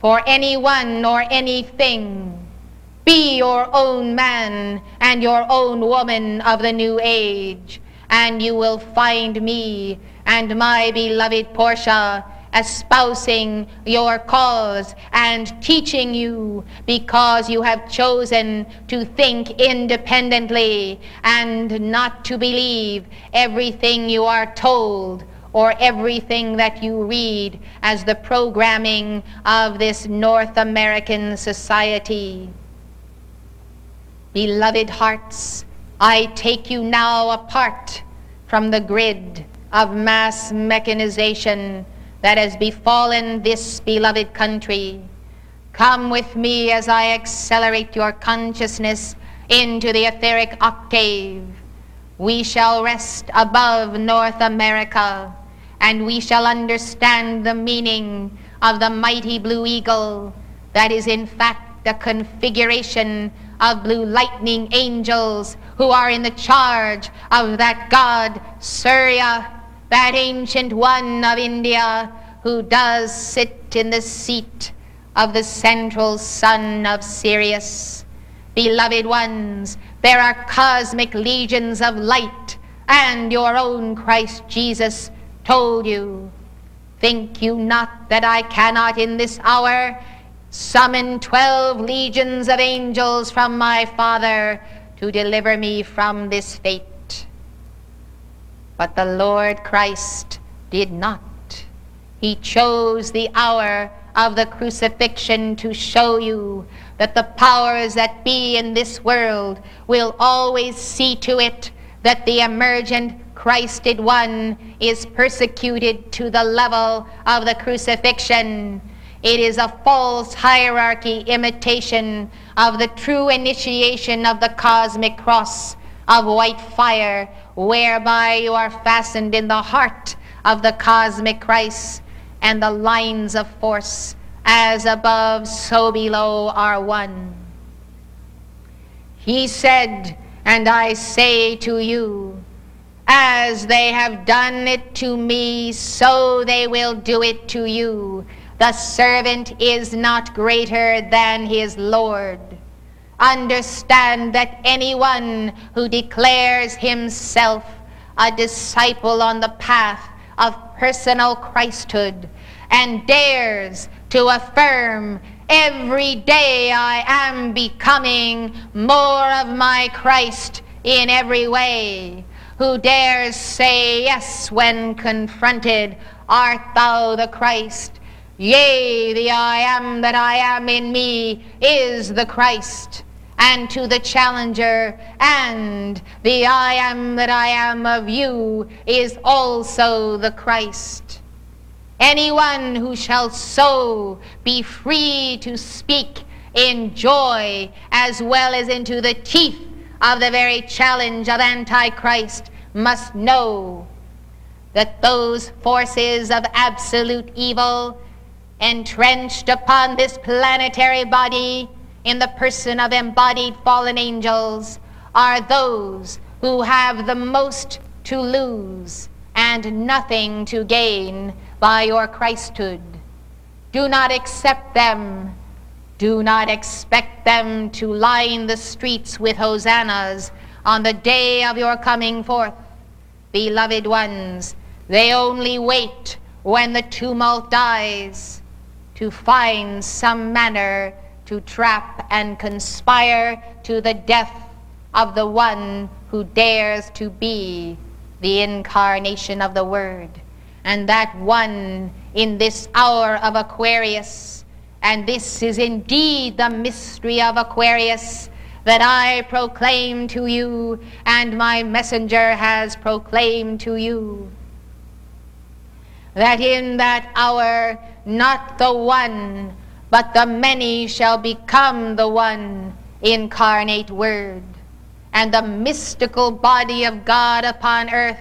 for anyone or anything. Be your own man and your own woman of the new age, and you will find me and my beloved Portia espousing your cause and teaching you because you have chosen to think independently and not to believe everything you are told or everything that you read as the programming of this North American society. Beloved hearts, I take you now apart from the grid of mass mechanization that has befallen this beloved country. Come with me as I accelerate your consciousness into the etheric octave. We shall rest above North America and we shall understand the meaning of the mighty blue eagle that is in fact the configuration of blue lightning angels who are in the charge of that god Surya, that ancient one of India who does sit in the seat of the central sun of Sirius. Beloved ones, there are cosmic legions of light, and your own Christ Jesus told you. Think you not that I cannot in this hour summon twelve legions of angels from my Father to deliver me from this fate? But the Lord Christ did not. He chose the hour of the crucifixion to show you that the powers that be in this world will always see to it that the emergent Christed one is persecuted to the level of the crucifixion. It is a false hierarchy imitation of the true initiation of the cosmic cross of white fire, whereby you are fastened in the heart of the cosmic Christ, and the lines of force, as above, so below, are one. He said, and I say to you, as they have done it to me, so they will do it to you. The servant is not greater than his Lord. Understand that anyone who declares himself a disciple on the path of personal Christhood and dares to affirm every day I am becoming more of my Christ in every way who dares say yes when confronted, Art thou the Christ? Yea, the I am that I am in me is the Christ. And to the challenger, and the I am that I am of you is also the Christ. Anyone who shall so be free to speak in joy as well as into the teeth of the very challenge of Antichrist must know that those forces of absolute evil entrenched upon this planetary body in the person of embodied fallen angels are those who have the most to lose and nothing to gain by your Christhood. Do not accept them do not expect them to line the streets with hosannas on the day of your coming forth. Beloved ones, they only wait when the tumult dies to find some manner to trap and conspire to the death of the one who dares to be the incarnation of the Word. And that one in this hour of Aquarius and this is indeed the mystery of Aquarius that I proclaim to you, and my messenger has proclaimed to you. That in that hour, not the one, but the many shall become the one incarnate Word, and the mystical body of God upon earth,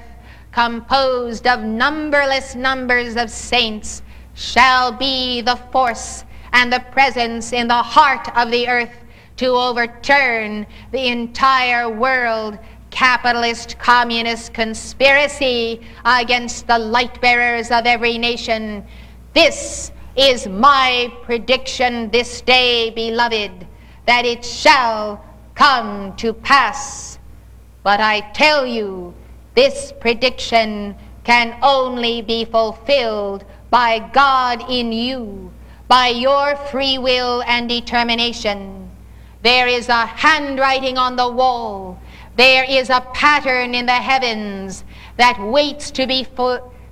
composed of numberless numbers of saints, shall be the force and the presence in the heart of the earth to overturn the entire world capitalist communist conspiracy against the light bearers of every nation. This is my prediction this day, beloved, that it shall come to pass. But I tell you, this prediction can only be fulfilled by God in you by your free will and determination. There is a handwriting on the wall. There is a pattern in the heavens that waits to be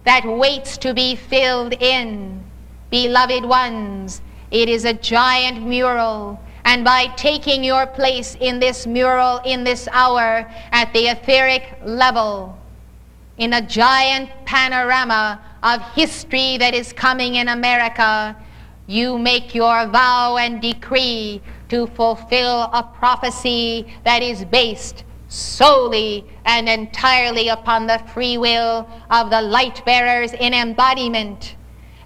that waits to be filled in. Beloved ones, it is a giant mural and by taking your place in this mural in this hour at the etheric level, in a giant panorama of history that is coming in America, you make your vow and decree to fulfill a prophecy that is based solely and entirely upon the free will of the light bearers in embodiment.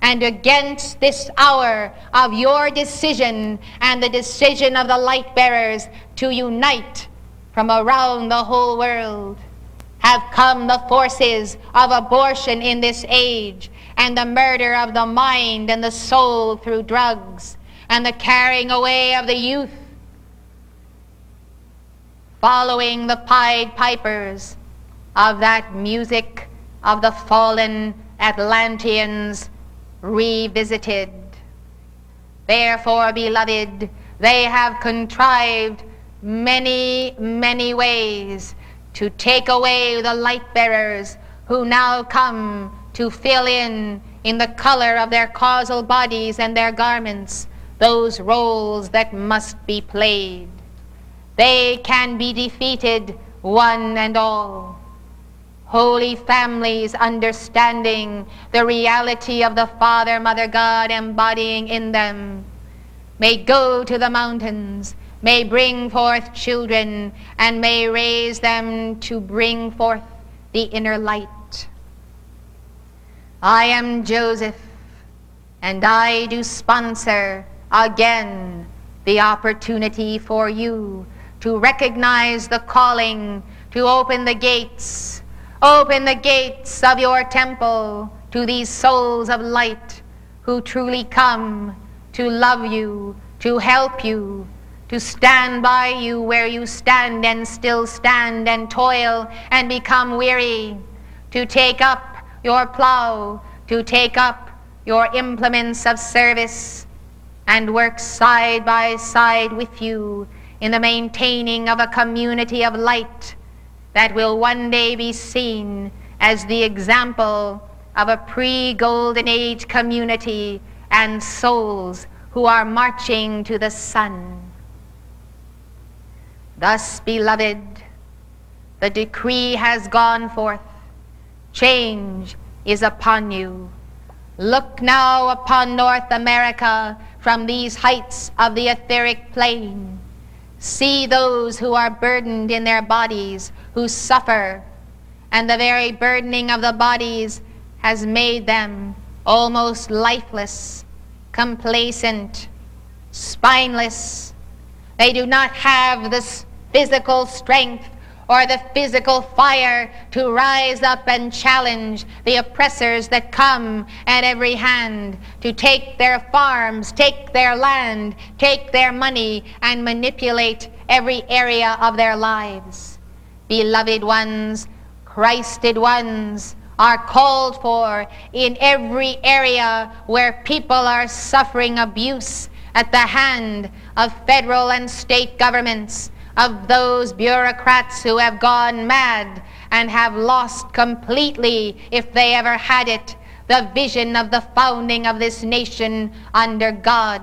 And against this hour of your decision and the decision of the light bearers to unite from around the whole world have come the forces of abortion in this age and the murder of the mind and the soul through drugs, and the carrying away of the youth, following the Pied Pipers of that music of the fallen Atlanteans revisited. Therefore, beloved, they have contrived many, many ways to take away the light bearers who now come to fill in in the color of their causal bodies and their garments those roles that must be played. They can be defeated one and all. Holy families understanding the reality of the Father, Mother God embodying in them may go to the mountains, may bring forth children, and may raise them to bring forth the inner light. I am Joseph, and I do sponsor again the opportunity for you to recognize the calling to open the gates, open the gates of your temple to these souls of light who truly come to love you, to help you, to stand by you where you stand and still stand and toil and become weary, to take up your plow, to take up your implements of service and work side by side with you in the maintaining of a community of light that will one day be seen as the example of a pre-Golden Age community and souls who are marching to the sun. Thus, beloved, the decree has gone forth. Change is upon you. Look now upon North America from these heights of the etheric plane. See those who are burdened in their bodies, who suffer, and the very burdening of the bodies has made them almost lifeless, complacent, spineless. They do not have this physical strength or the physical fire to rise up and challenge the oppressors that come at every hand to take their farms, take their land, take their money, and manipulate every area of their lives. Beloved ones, Christed ones, are called for in every area where people are suffering abuse at the hand of federal and state governments of those bureaucrats who have gone mad and have lost completely, if they ever had it, the vision of the founding of this nation under God.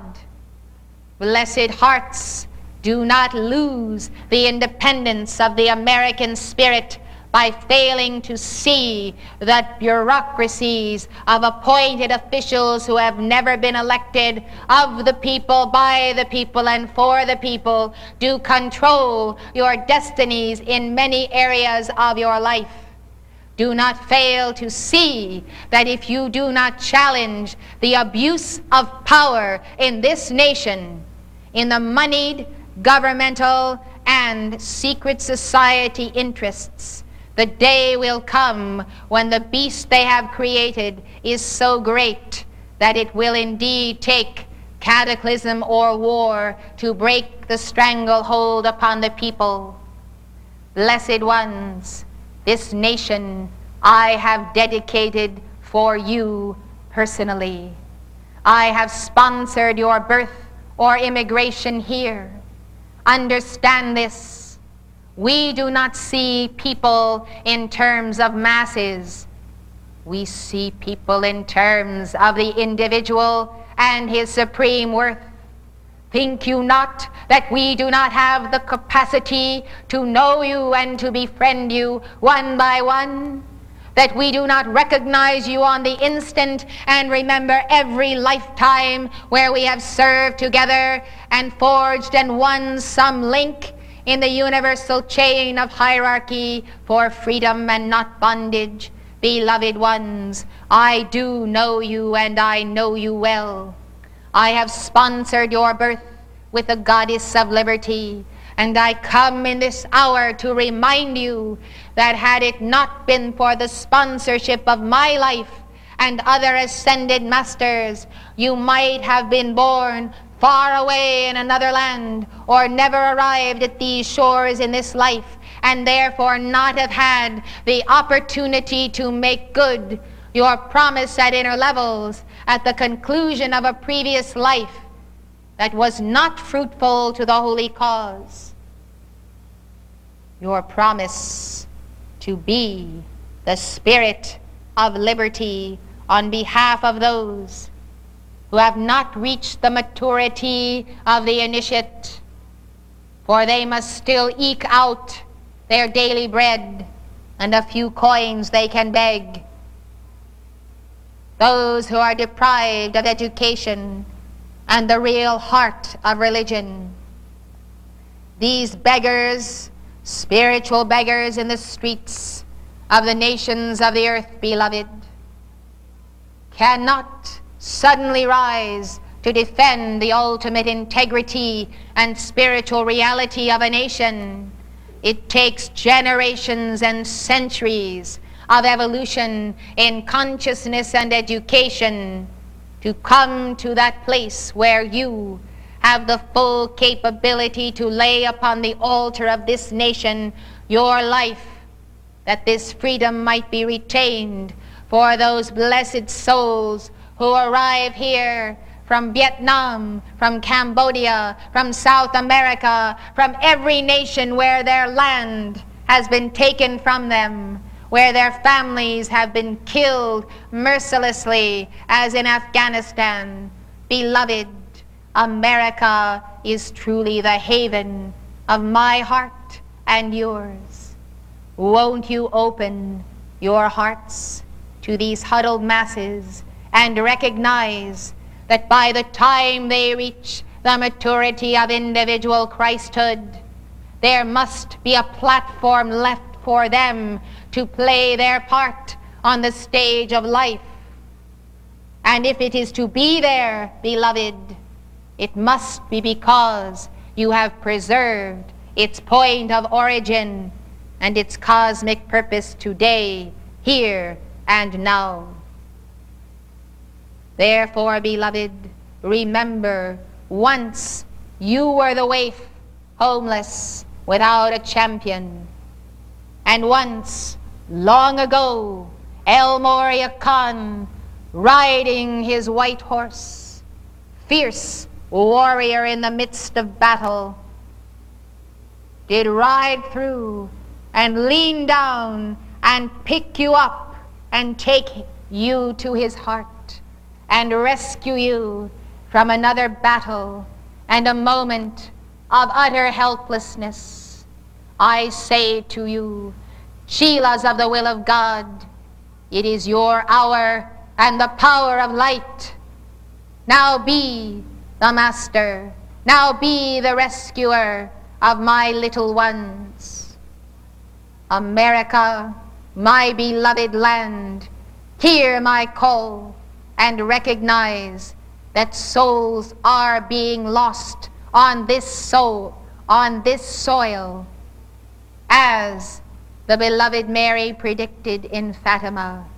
Blessed hearts, do not lose the independence of the American spirit by failing to see that bureaucracies of appointed officials who have never been elected of the people, by the people, and for the people do control your destinies in many areas of your life. Do not fail to see that if you do not challenge the abuse of power in this nation, in the moneyed, governmental, and secret society interests, the day will come when the beast they have created is so great that it will indeed take cataclysm or war to break the stranglehold upon the people. Blessed ones, this nation I have dedicated for you personally. I have sponsored your birth or immigration here. Understand this we do not see people in terms of masses. We see people in terms of the individual and his supreme worth. Think you not that we do not have the capacity to know you and to befriend you one by one? That we do not recognize you on the instant and remember every lifetime where we have served together and forged and won some link in the universal chain of hierarchy for freedom and not bondage. Beloved ones, I do know you and I know you well. I have sponsored your birth with the goddess of liberty, and I come in this hour to remind you that had it not been for the sponsorship of my life and other ascended masters, you might have been born far away in another land, or never arrived at these shores in this life, and therefore not have had the opportunity to make good your promise at inner levels at the conclusion of a previous life that was not fruitful to the holy cause. Your promise to be the spirit of liberty on behalf of those who have not reached the maturity of the initiate, for they must still eke out their daily bread and a few coins they can beg. Those who are deprived of education and the real heart of religion. These beggars, spiritual beggars in the streets of the nations of the earth, beloved, cannot suddenly rise to defend the ultimate integrity and spiritual reality of a nation. It takes generations and centuries of evolution in consciousness and education to come to that place where you have the full capability to lay upon the altar of this nation your life, that this freedom might be retained for those blessed souls who arrive here from Vietnam, from Cambodia, from South America, from every nation where their land has been taken from them, where their families have been killed mercilessly, as in Afghanistan. Beloved, America is truly the haven of my heart and yours. Won't you open your hearts to these huddled masses and recognize that by the time they reach the maturity of individual Christhood, there must be a platform left for them to play their part on the stage of life. And if it is to be there, beloved, it must be because you have preserved its point of origin and its cosmic purpose today, here and now. Therefore, beloved, remember once you were the waif, homeless, without a champion. And once, long ago, El Morya Khan, riding his white horse, fierce warrior in the midst of battle, did ride through and lean down and pick you up and take you to his heart and rescue you from another battle and a moment of utter helplessness. I say to you, chelas of the will of God, it is your hour and the power of light. Now be the master. Now be the rescuer of my little ones. America, my beloved land, hear my call and recognize that souls are being lost on this soul, on this soil, as the beloved Mary predicted in Fatima.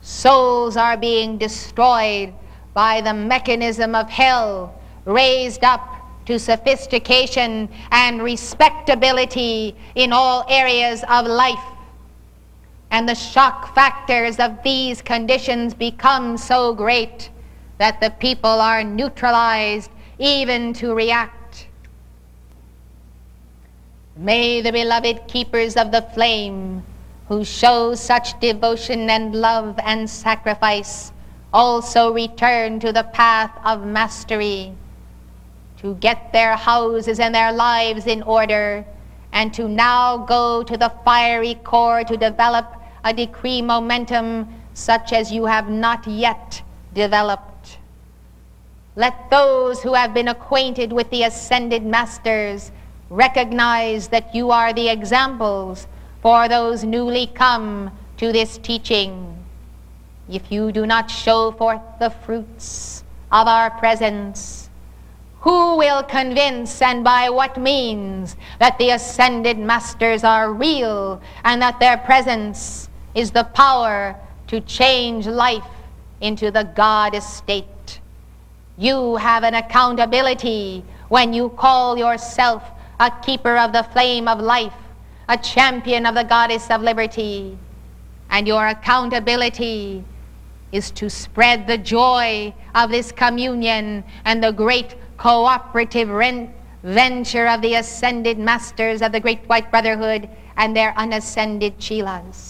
Souls are being destroyed by the mechanism of hell raised up to sophistication and respectability in all areas of life and the shock factors of these conditions become so great that the people are neutralized even to react. May the beloved keepers of the flame who show such devotion and love and sacrifice also return to the path of mastery to get their houses and their lives in order and to now go to the fiery core to develop a decree momentum such as you have not yet developed. Let those who have been acquainted with the ascended masters recognize that you are the examples for those newly come to this teaching. If you do not show forth the fruits of our presence, who will convince and by what means that the ascended masters are real and that their presence is the power to change life into the God estate. You have an accountability when you call yourself a keeper of the flame of life, a champion of the goddess of liberty. And your accountability is to spread the joy of this communion and the great cooperative venture of the ascended masters of the great white brotherhood and their unascended chelas.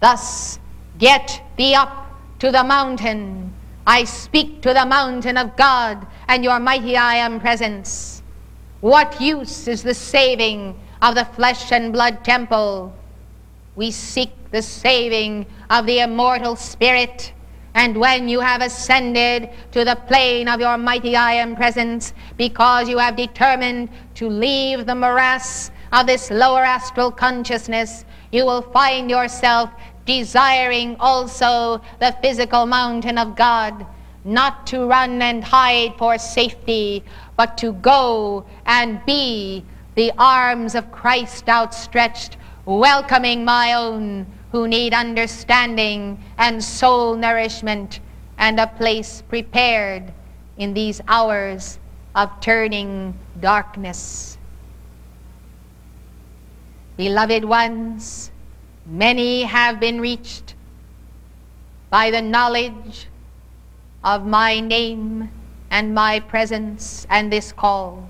Thus, get thee up to the mountain. I speak to the mountain of God and your mighty I am presence. What use is the saving of the flesh and blood temple? We seek the saving of the immortal spirit. And when you have ascended to the plane of your mighty I am presence, because you have determined to leave the morass of this lower astral consciousness, you will find yourself desiring also the physical mountain of God, not to run and hide for safety, but to go and be the arms of Christ outstretched, welcoming my own who need understanding and soul nourishment and a place prepared in these hours of turning darkness. Beloved ones, Many have been reached by the knowledge of my name and my presence and this call.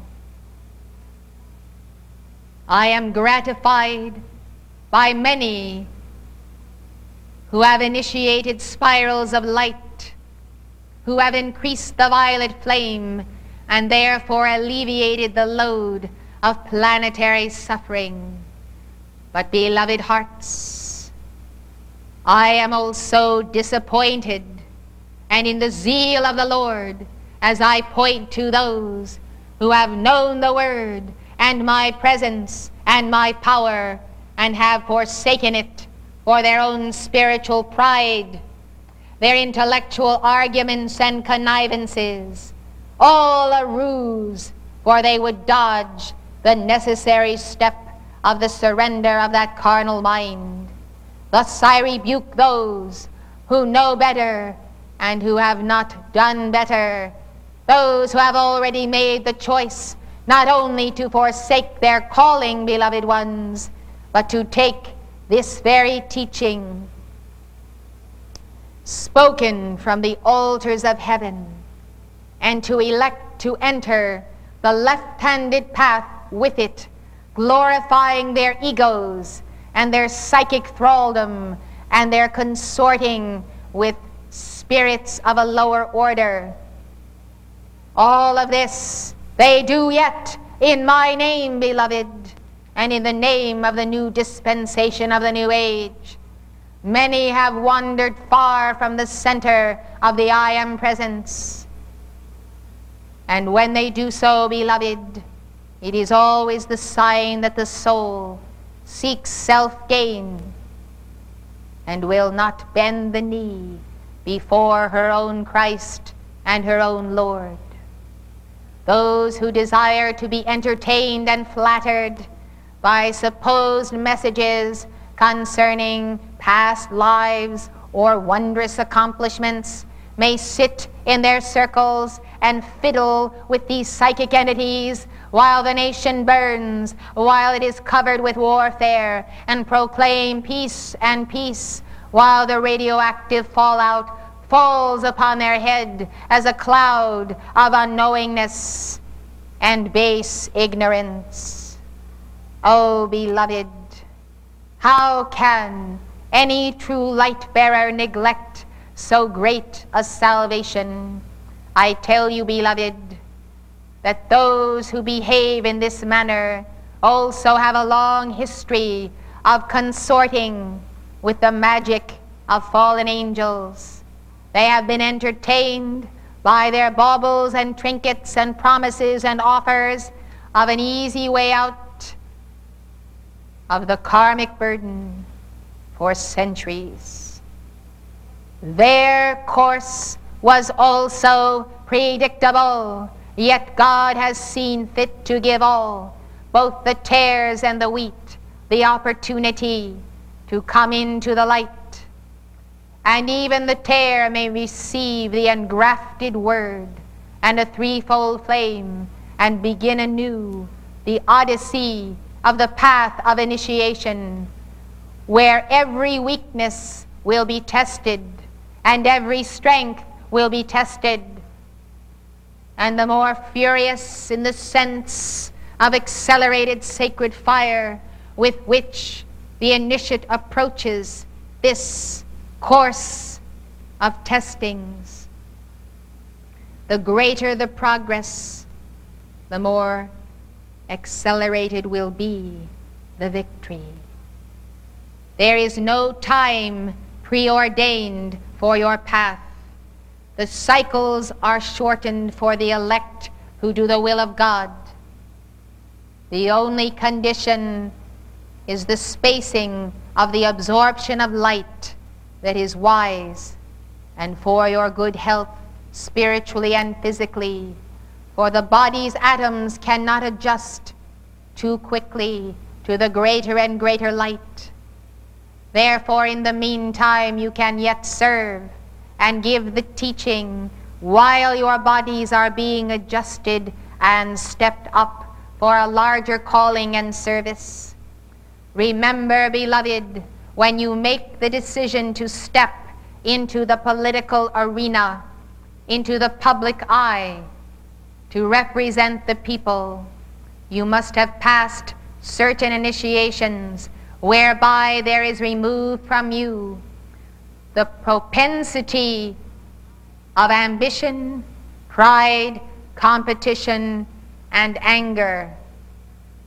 I am gratified by many who have initiated spirals of light, who have increased the violet flame and therefore alleviated the load of planetary suffering. But beloved hearts, I am also disappointed and in the zeal of the Lord as I point to those who have known the word and my presence and my power and have forsaken it for their own spiritual pride, their intellectual arguments and connivances, all a ruse, for they would dodge the necessary step of the surrender of that carnal mind. Thus I rebuke those who know better and who have not done better, those who have already made the choice not only to forsake their calling, beloved ones, but to take this very teaching spoken from the altars of heaven and to elect to enter the left-handed path with it glorifying their egos and their psychic thraldom and their consorting with spirits of a lower order. All of this they do yet in my name, beloved, and in the name of the new dispensation of the new age. Many have wandered far from the center of the I am presence. And when they do so, beloved, it is always the sign that the soul seeks self-gain and will not bend the knee before her own Christ and her own Lord. Those who desire to be entertained and flattered by supposed messages concerning past lives or wondrous accomplishments may sit in their circles and fiddle with these psychic entities while the nation burns, while it is covered with warfare, and proclaim peace and peace, while the radioactive fallout falls upon their head as a cloud of unknowingness and base ignorance. Oh, beloved, how can any true light bearer neglect so great a salvation? I tell you, beloved, that those who behave in this manner also have a long history of consorting with the magic of fallen angels. They have been entertained by their baubles and trinkets and promises and offers of an easy way out of the karmic burden for centuries. Their course was also predictable Yet God has seen fit to give all, both the tares and the wheat, the opportunity to come into the light. and even the tare may receive the engrafted word and a threefold flame and begin anew the odyssey of the path of initiation, where every weakness will be tested and every strength will be tested. And the more furious in the sense of accelerated sacred fire with which the initiate approaches this course of testings, the greater the progress, the more accelerated will be the victory. There is no time preordained for your path. The cycles are shortened for the elect who do the will of God. The only condition is the spacing of the absorption of light that is wise and for your good health spiritually and physically. For the body's atoms cannot adjust too quickly to the greater and greater light. Therefore, in the meantime, you can yet serve and give the teaching while your bodies are being adjusted and stepped up for a larger calling and service. Remember, beloved, when you make the decision to step into the political arena, into the public eye, to represent the people, you must have passed certain initiations whereby there is removed from you the propensity of ambition, pride, competition, and anger.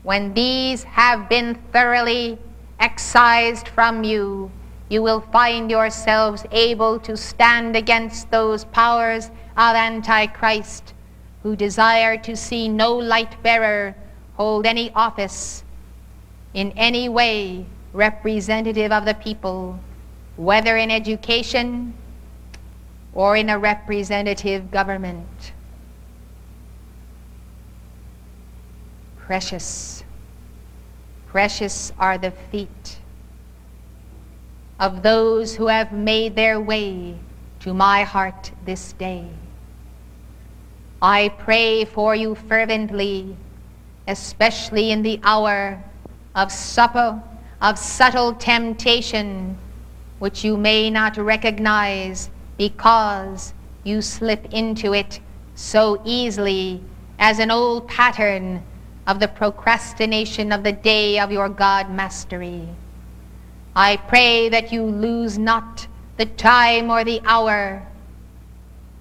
When these have been thoroughly excised from you, you will find yourselves able to stand against those powers of Antichrist who desire to see no light bearer hold any office in any way representative of the people, whether in education or in a representative government. Precious, precious are the feet of those who have made their way to my heart this day. I pray for you fervently, especially in the hour of supper, of subtle temptation, which you may not recognize because you slip into it so easily as an old pattern of the procrastination of the day of your God mastery. I pray that you lose not the time or the hour,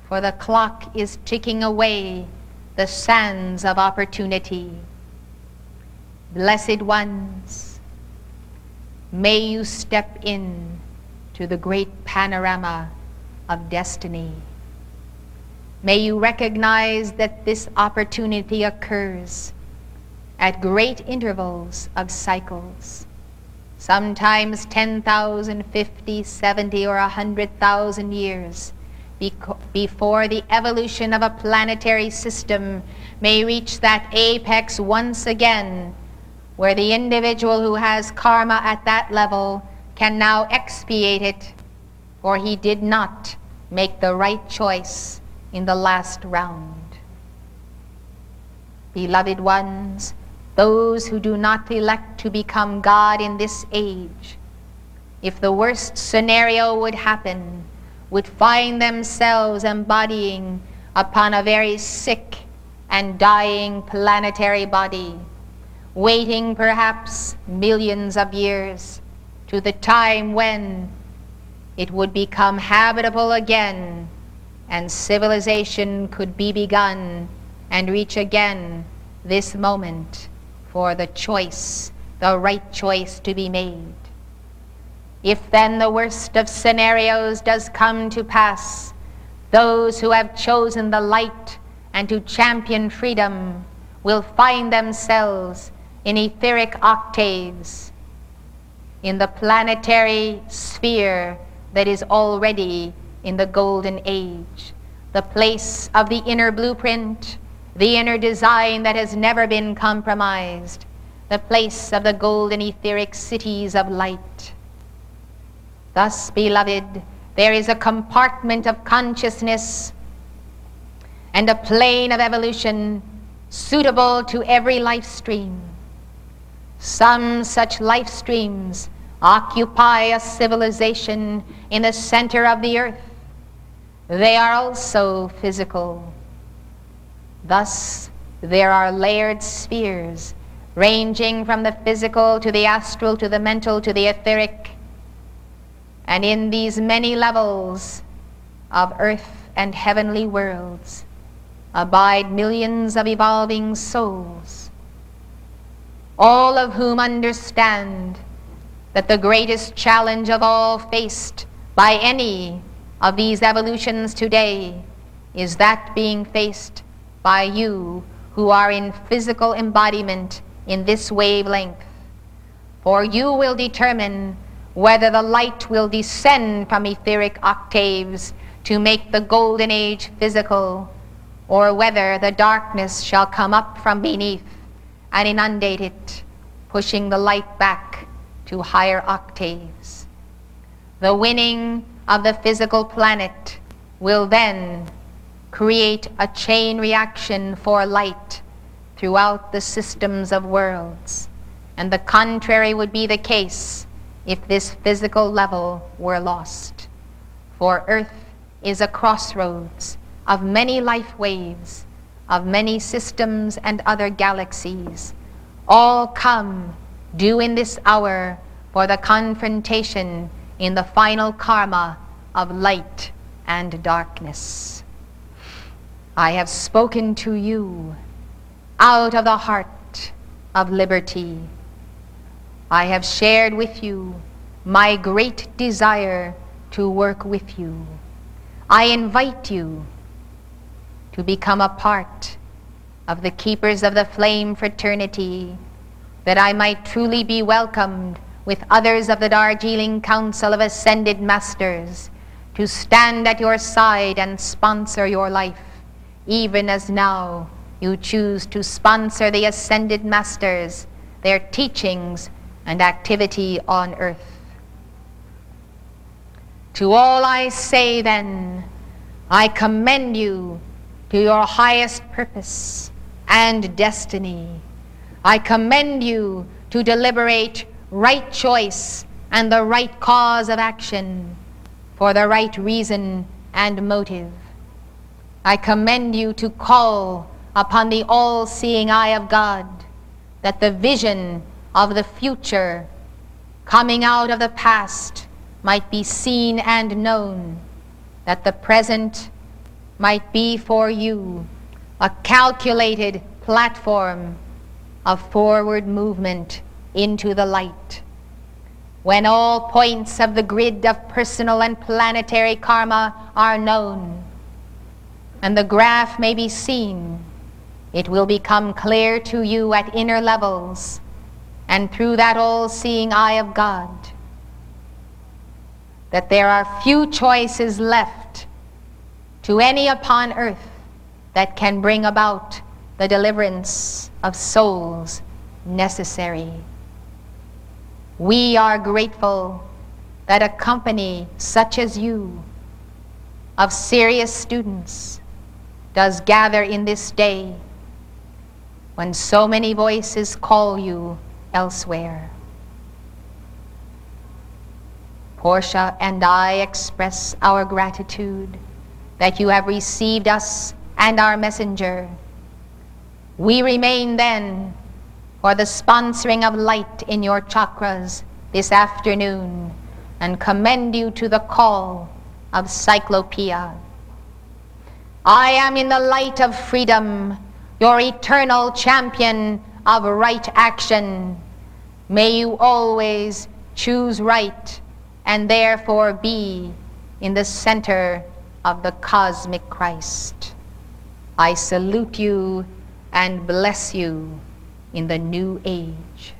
for the clock is ticking away the sands of opportunity. Blessed ones, may you step in to the great panorama of destiny. May you recognize that this opportunity occurs at great intervals of cycles, sometimes 10,000, 50, 70, or 100,000 years before the evolution of a planetary system may reach that apex once again where the individual who has karma at that level can now expiate it, for he did not make the right choice in the last round. Beloved ones, those who do not elect to become God in this age, if the worst scenario would happen, would find themselves embodying upon a very sick and dying planetary body waiting perhaps millions of years to the time when it would become habitable again and civilization could be begun and reach again this moment for the choice, the right choice to be made. If then the worst of scenarios does come to pass, those who have chosen the light and to champion freedom will find themselves in etheric octaves in the planetary sphere that is already in the golden age, the place of the inner blueprint, the inner design that has never been compromised, the place of the golden etheric cities of light. Thus, beloved, there is a compartment of consciousness and a plane of evolution suitable to every life stream. Some such life streams occupy a civilization in the center of the earth. They are also physical. Thus, there are layered spheres ranging from the physical to the astral to the mental to the etheric. And in these many levels of earth and heavenly worlds abide millions of evolving souls, all of whom understand that the greatest challenge of all faced by any of these evolutions today is that being faced by you who are in physical embodiment in this wavelength. For you will determine whether the light will descend from etheric octaves to make the golden age physical, or whether the darkness shall come up from beneath and inundate it, pushing the light back to higher octaves. The winning of the physical planet will then create a chain reaction for light throughout the systems of worlds. And the contrary would be the case if this physical level were lost. For Earth is a crossroads of many life waves, of many systems and other galaxies. All come due in this hour for the confrontation in the final karma of light and darkness. I have spoken to you out of the heart of liberty. I have shared with you my great desire to work with you. I invite you to become a part of the Keepers of the Flame fraternity, that I might truly be welcomed with others of the Darjeeling Council of Ascended Masters to stand at your side and sponsor your life, even as now you choose to sponsor the ascended masters, their teachings and activity on earth. To all I say then, I commend you to your highest purpose and destiny. I commend you to deliberate right choice and the right cause of action for the right reason and motive. I commend you to call upon the all-seeing eye of God, that the vision of the future coming out of the past might be seen and known, that the present might be for you a calculated platform of forward movement into the light. When all points of the grid of personal and planetary karma are known, and the graph may be seen, it will become clear to you at inner levels and through that all-seeing eye of God that there are few choices left to any upon earth that can bring about the deliverance of souls necessary. We are grateful that a company such as you of serious students does gather in this day when so many voices call you elsewhere. Portia and I express our gratitude that you have received us and our messenger. We remain then for the sponsoring of light in your chakras this afternoon and commend you to the call of Cyclopea. I am in the light of freedom your eternal champion of right action. May you always choose right and therefore be in the center of the cosmic Christ. I salute you and bless you in the new age.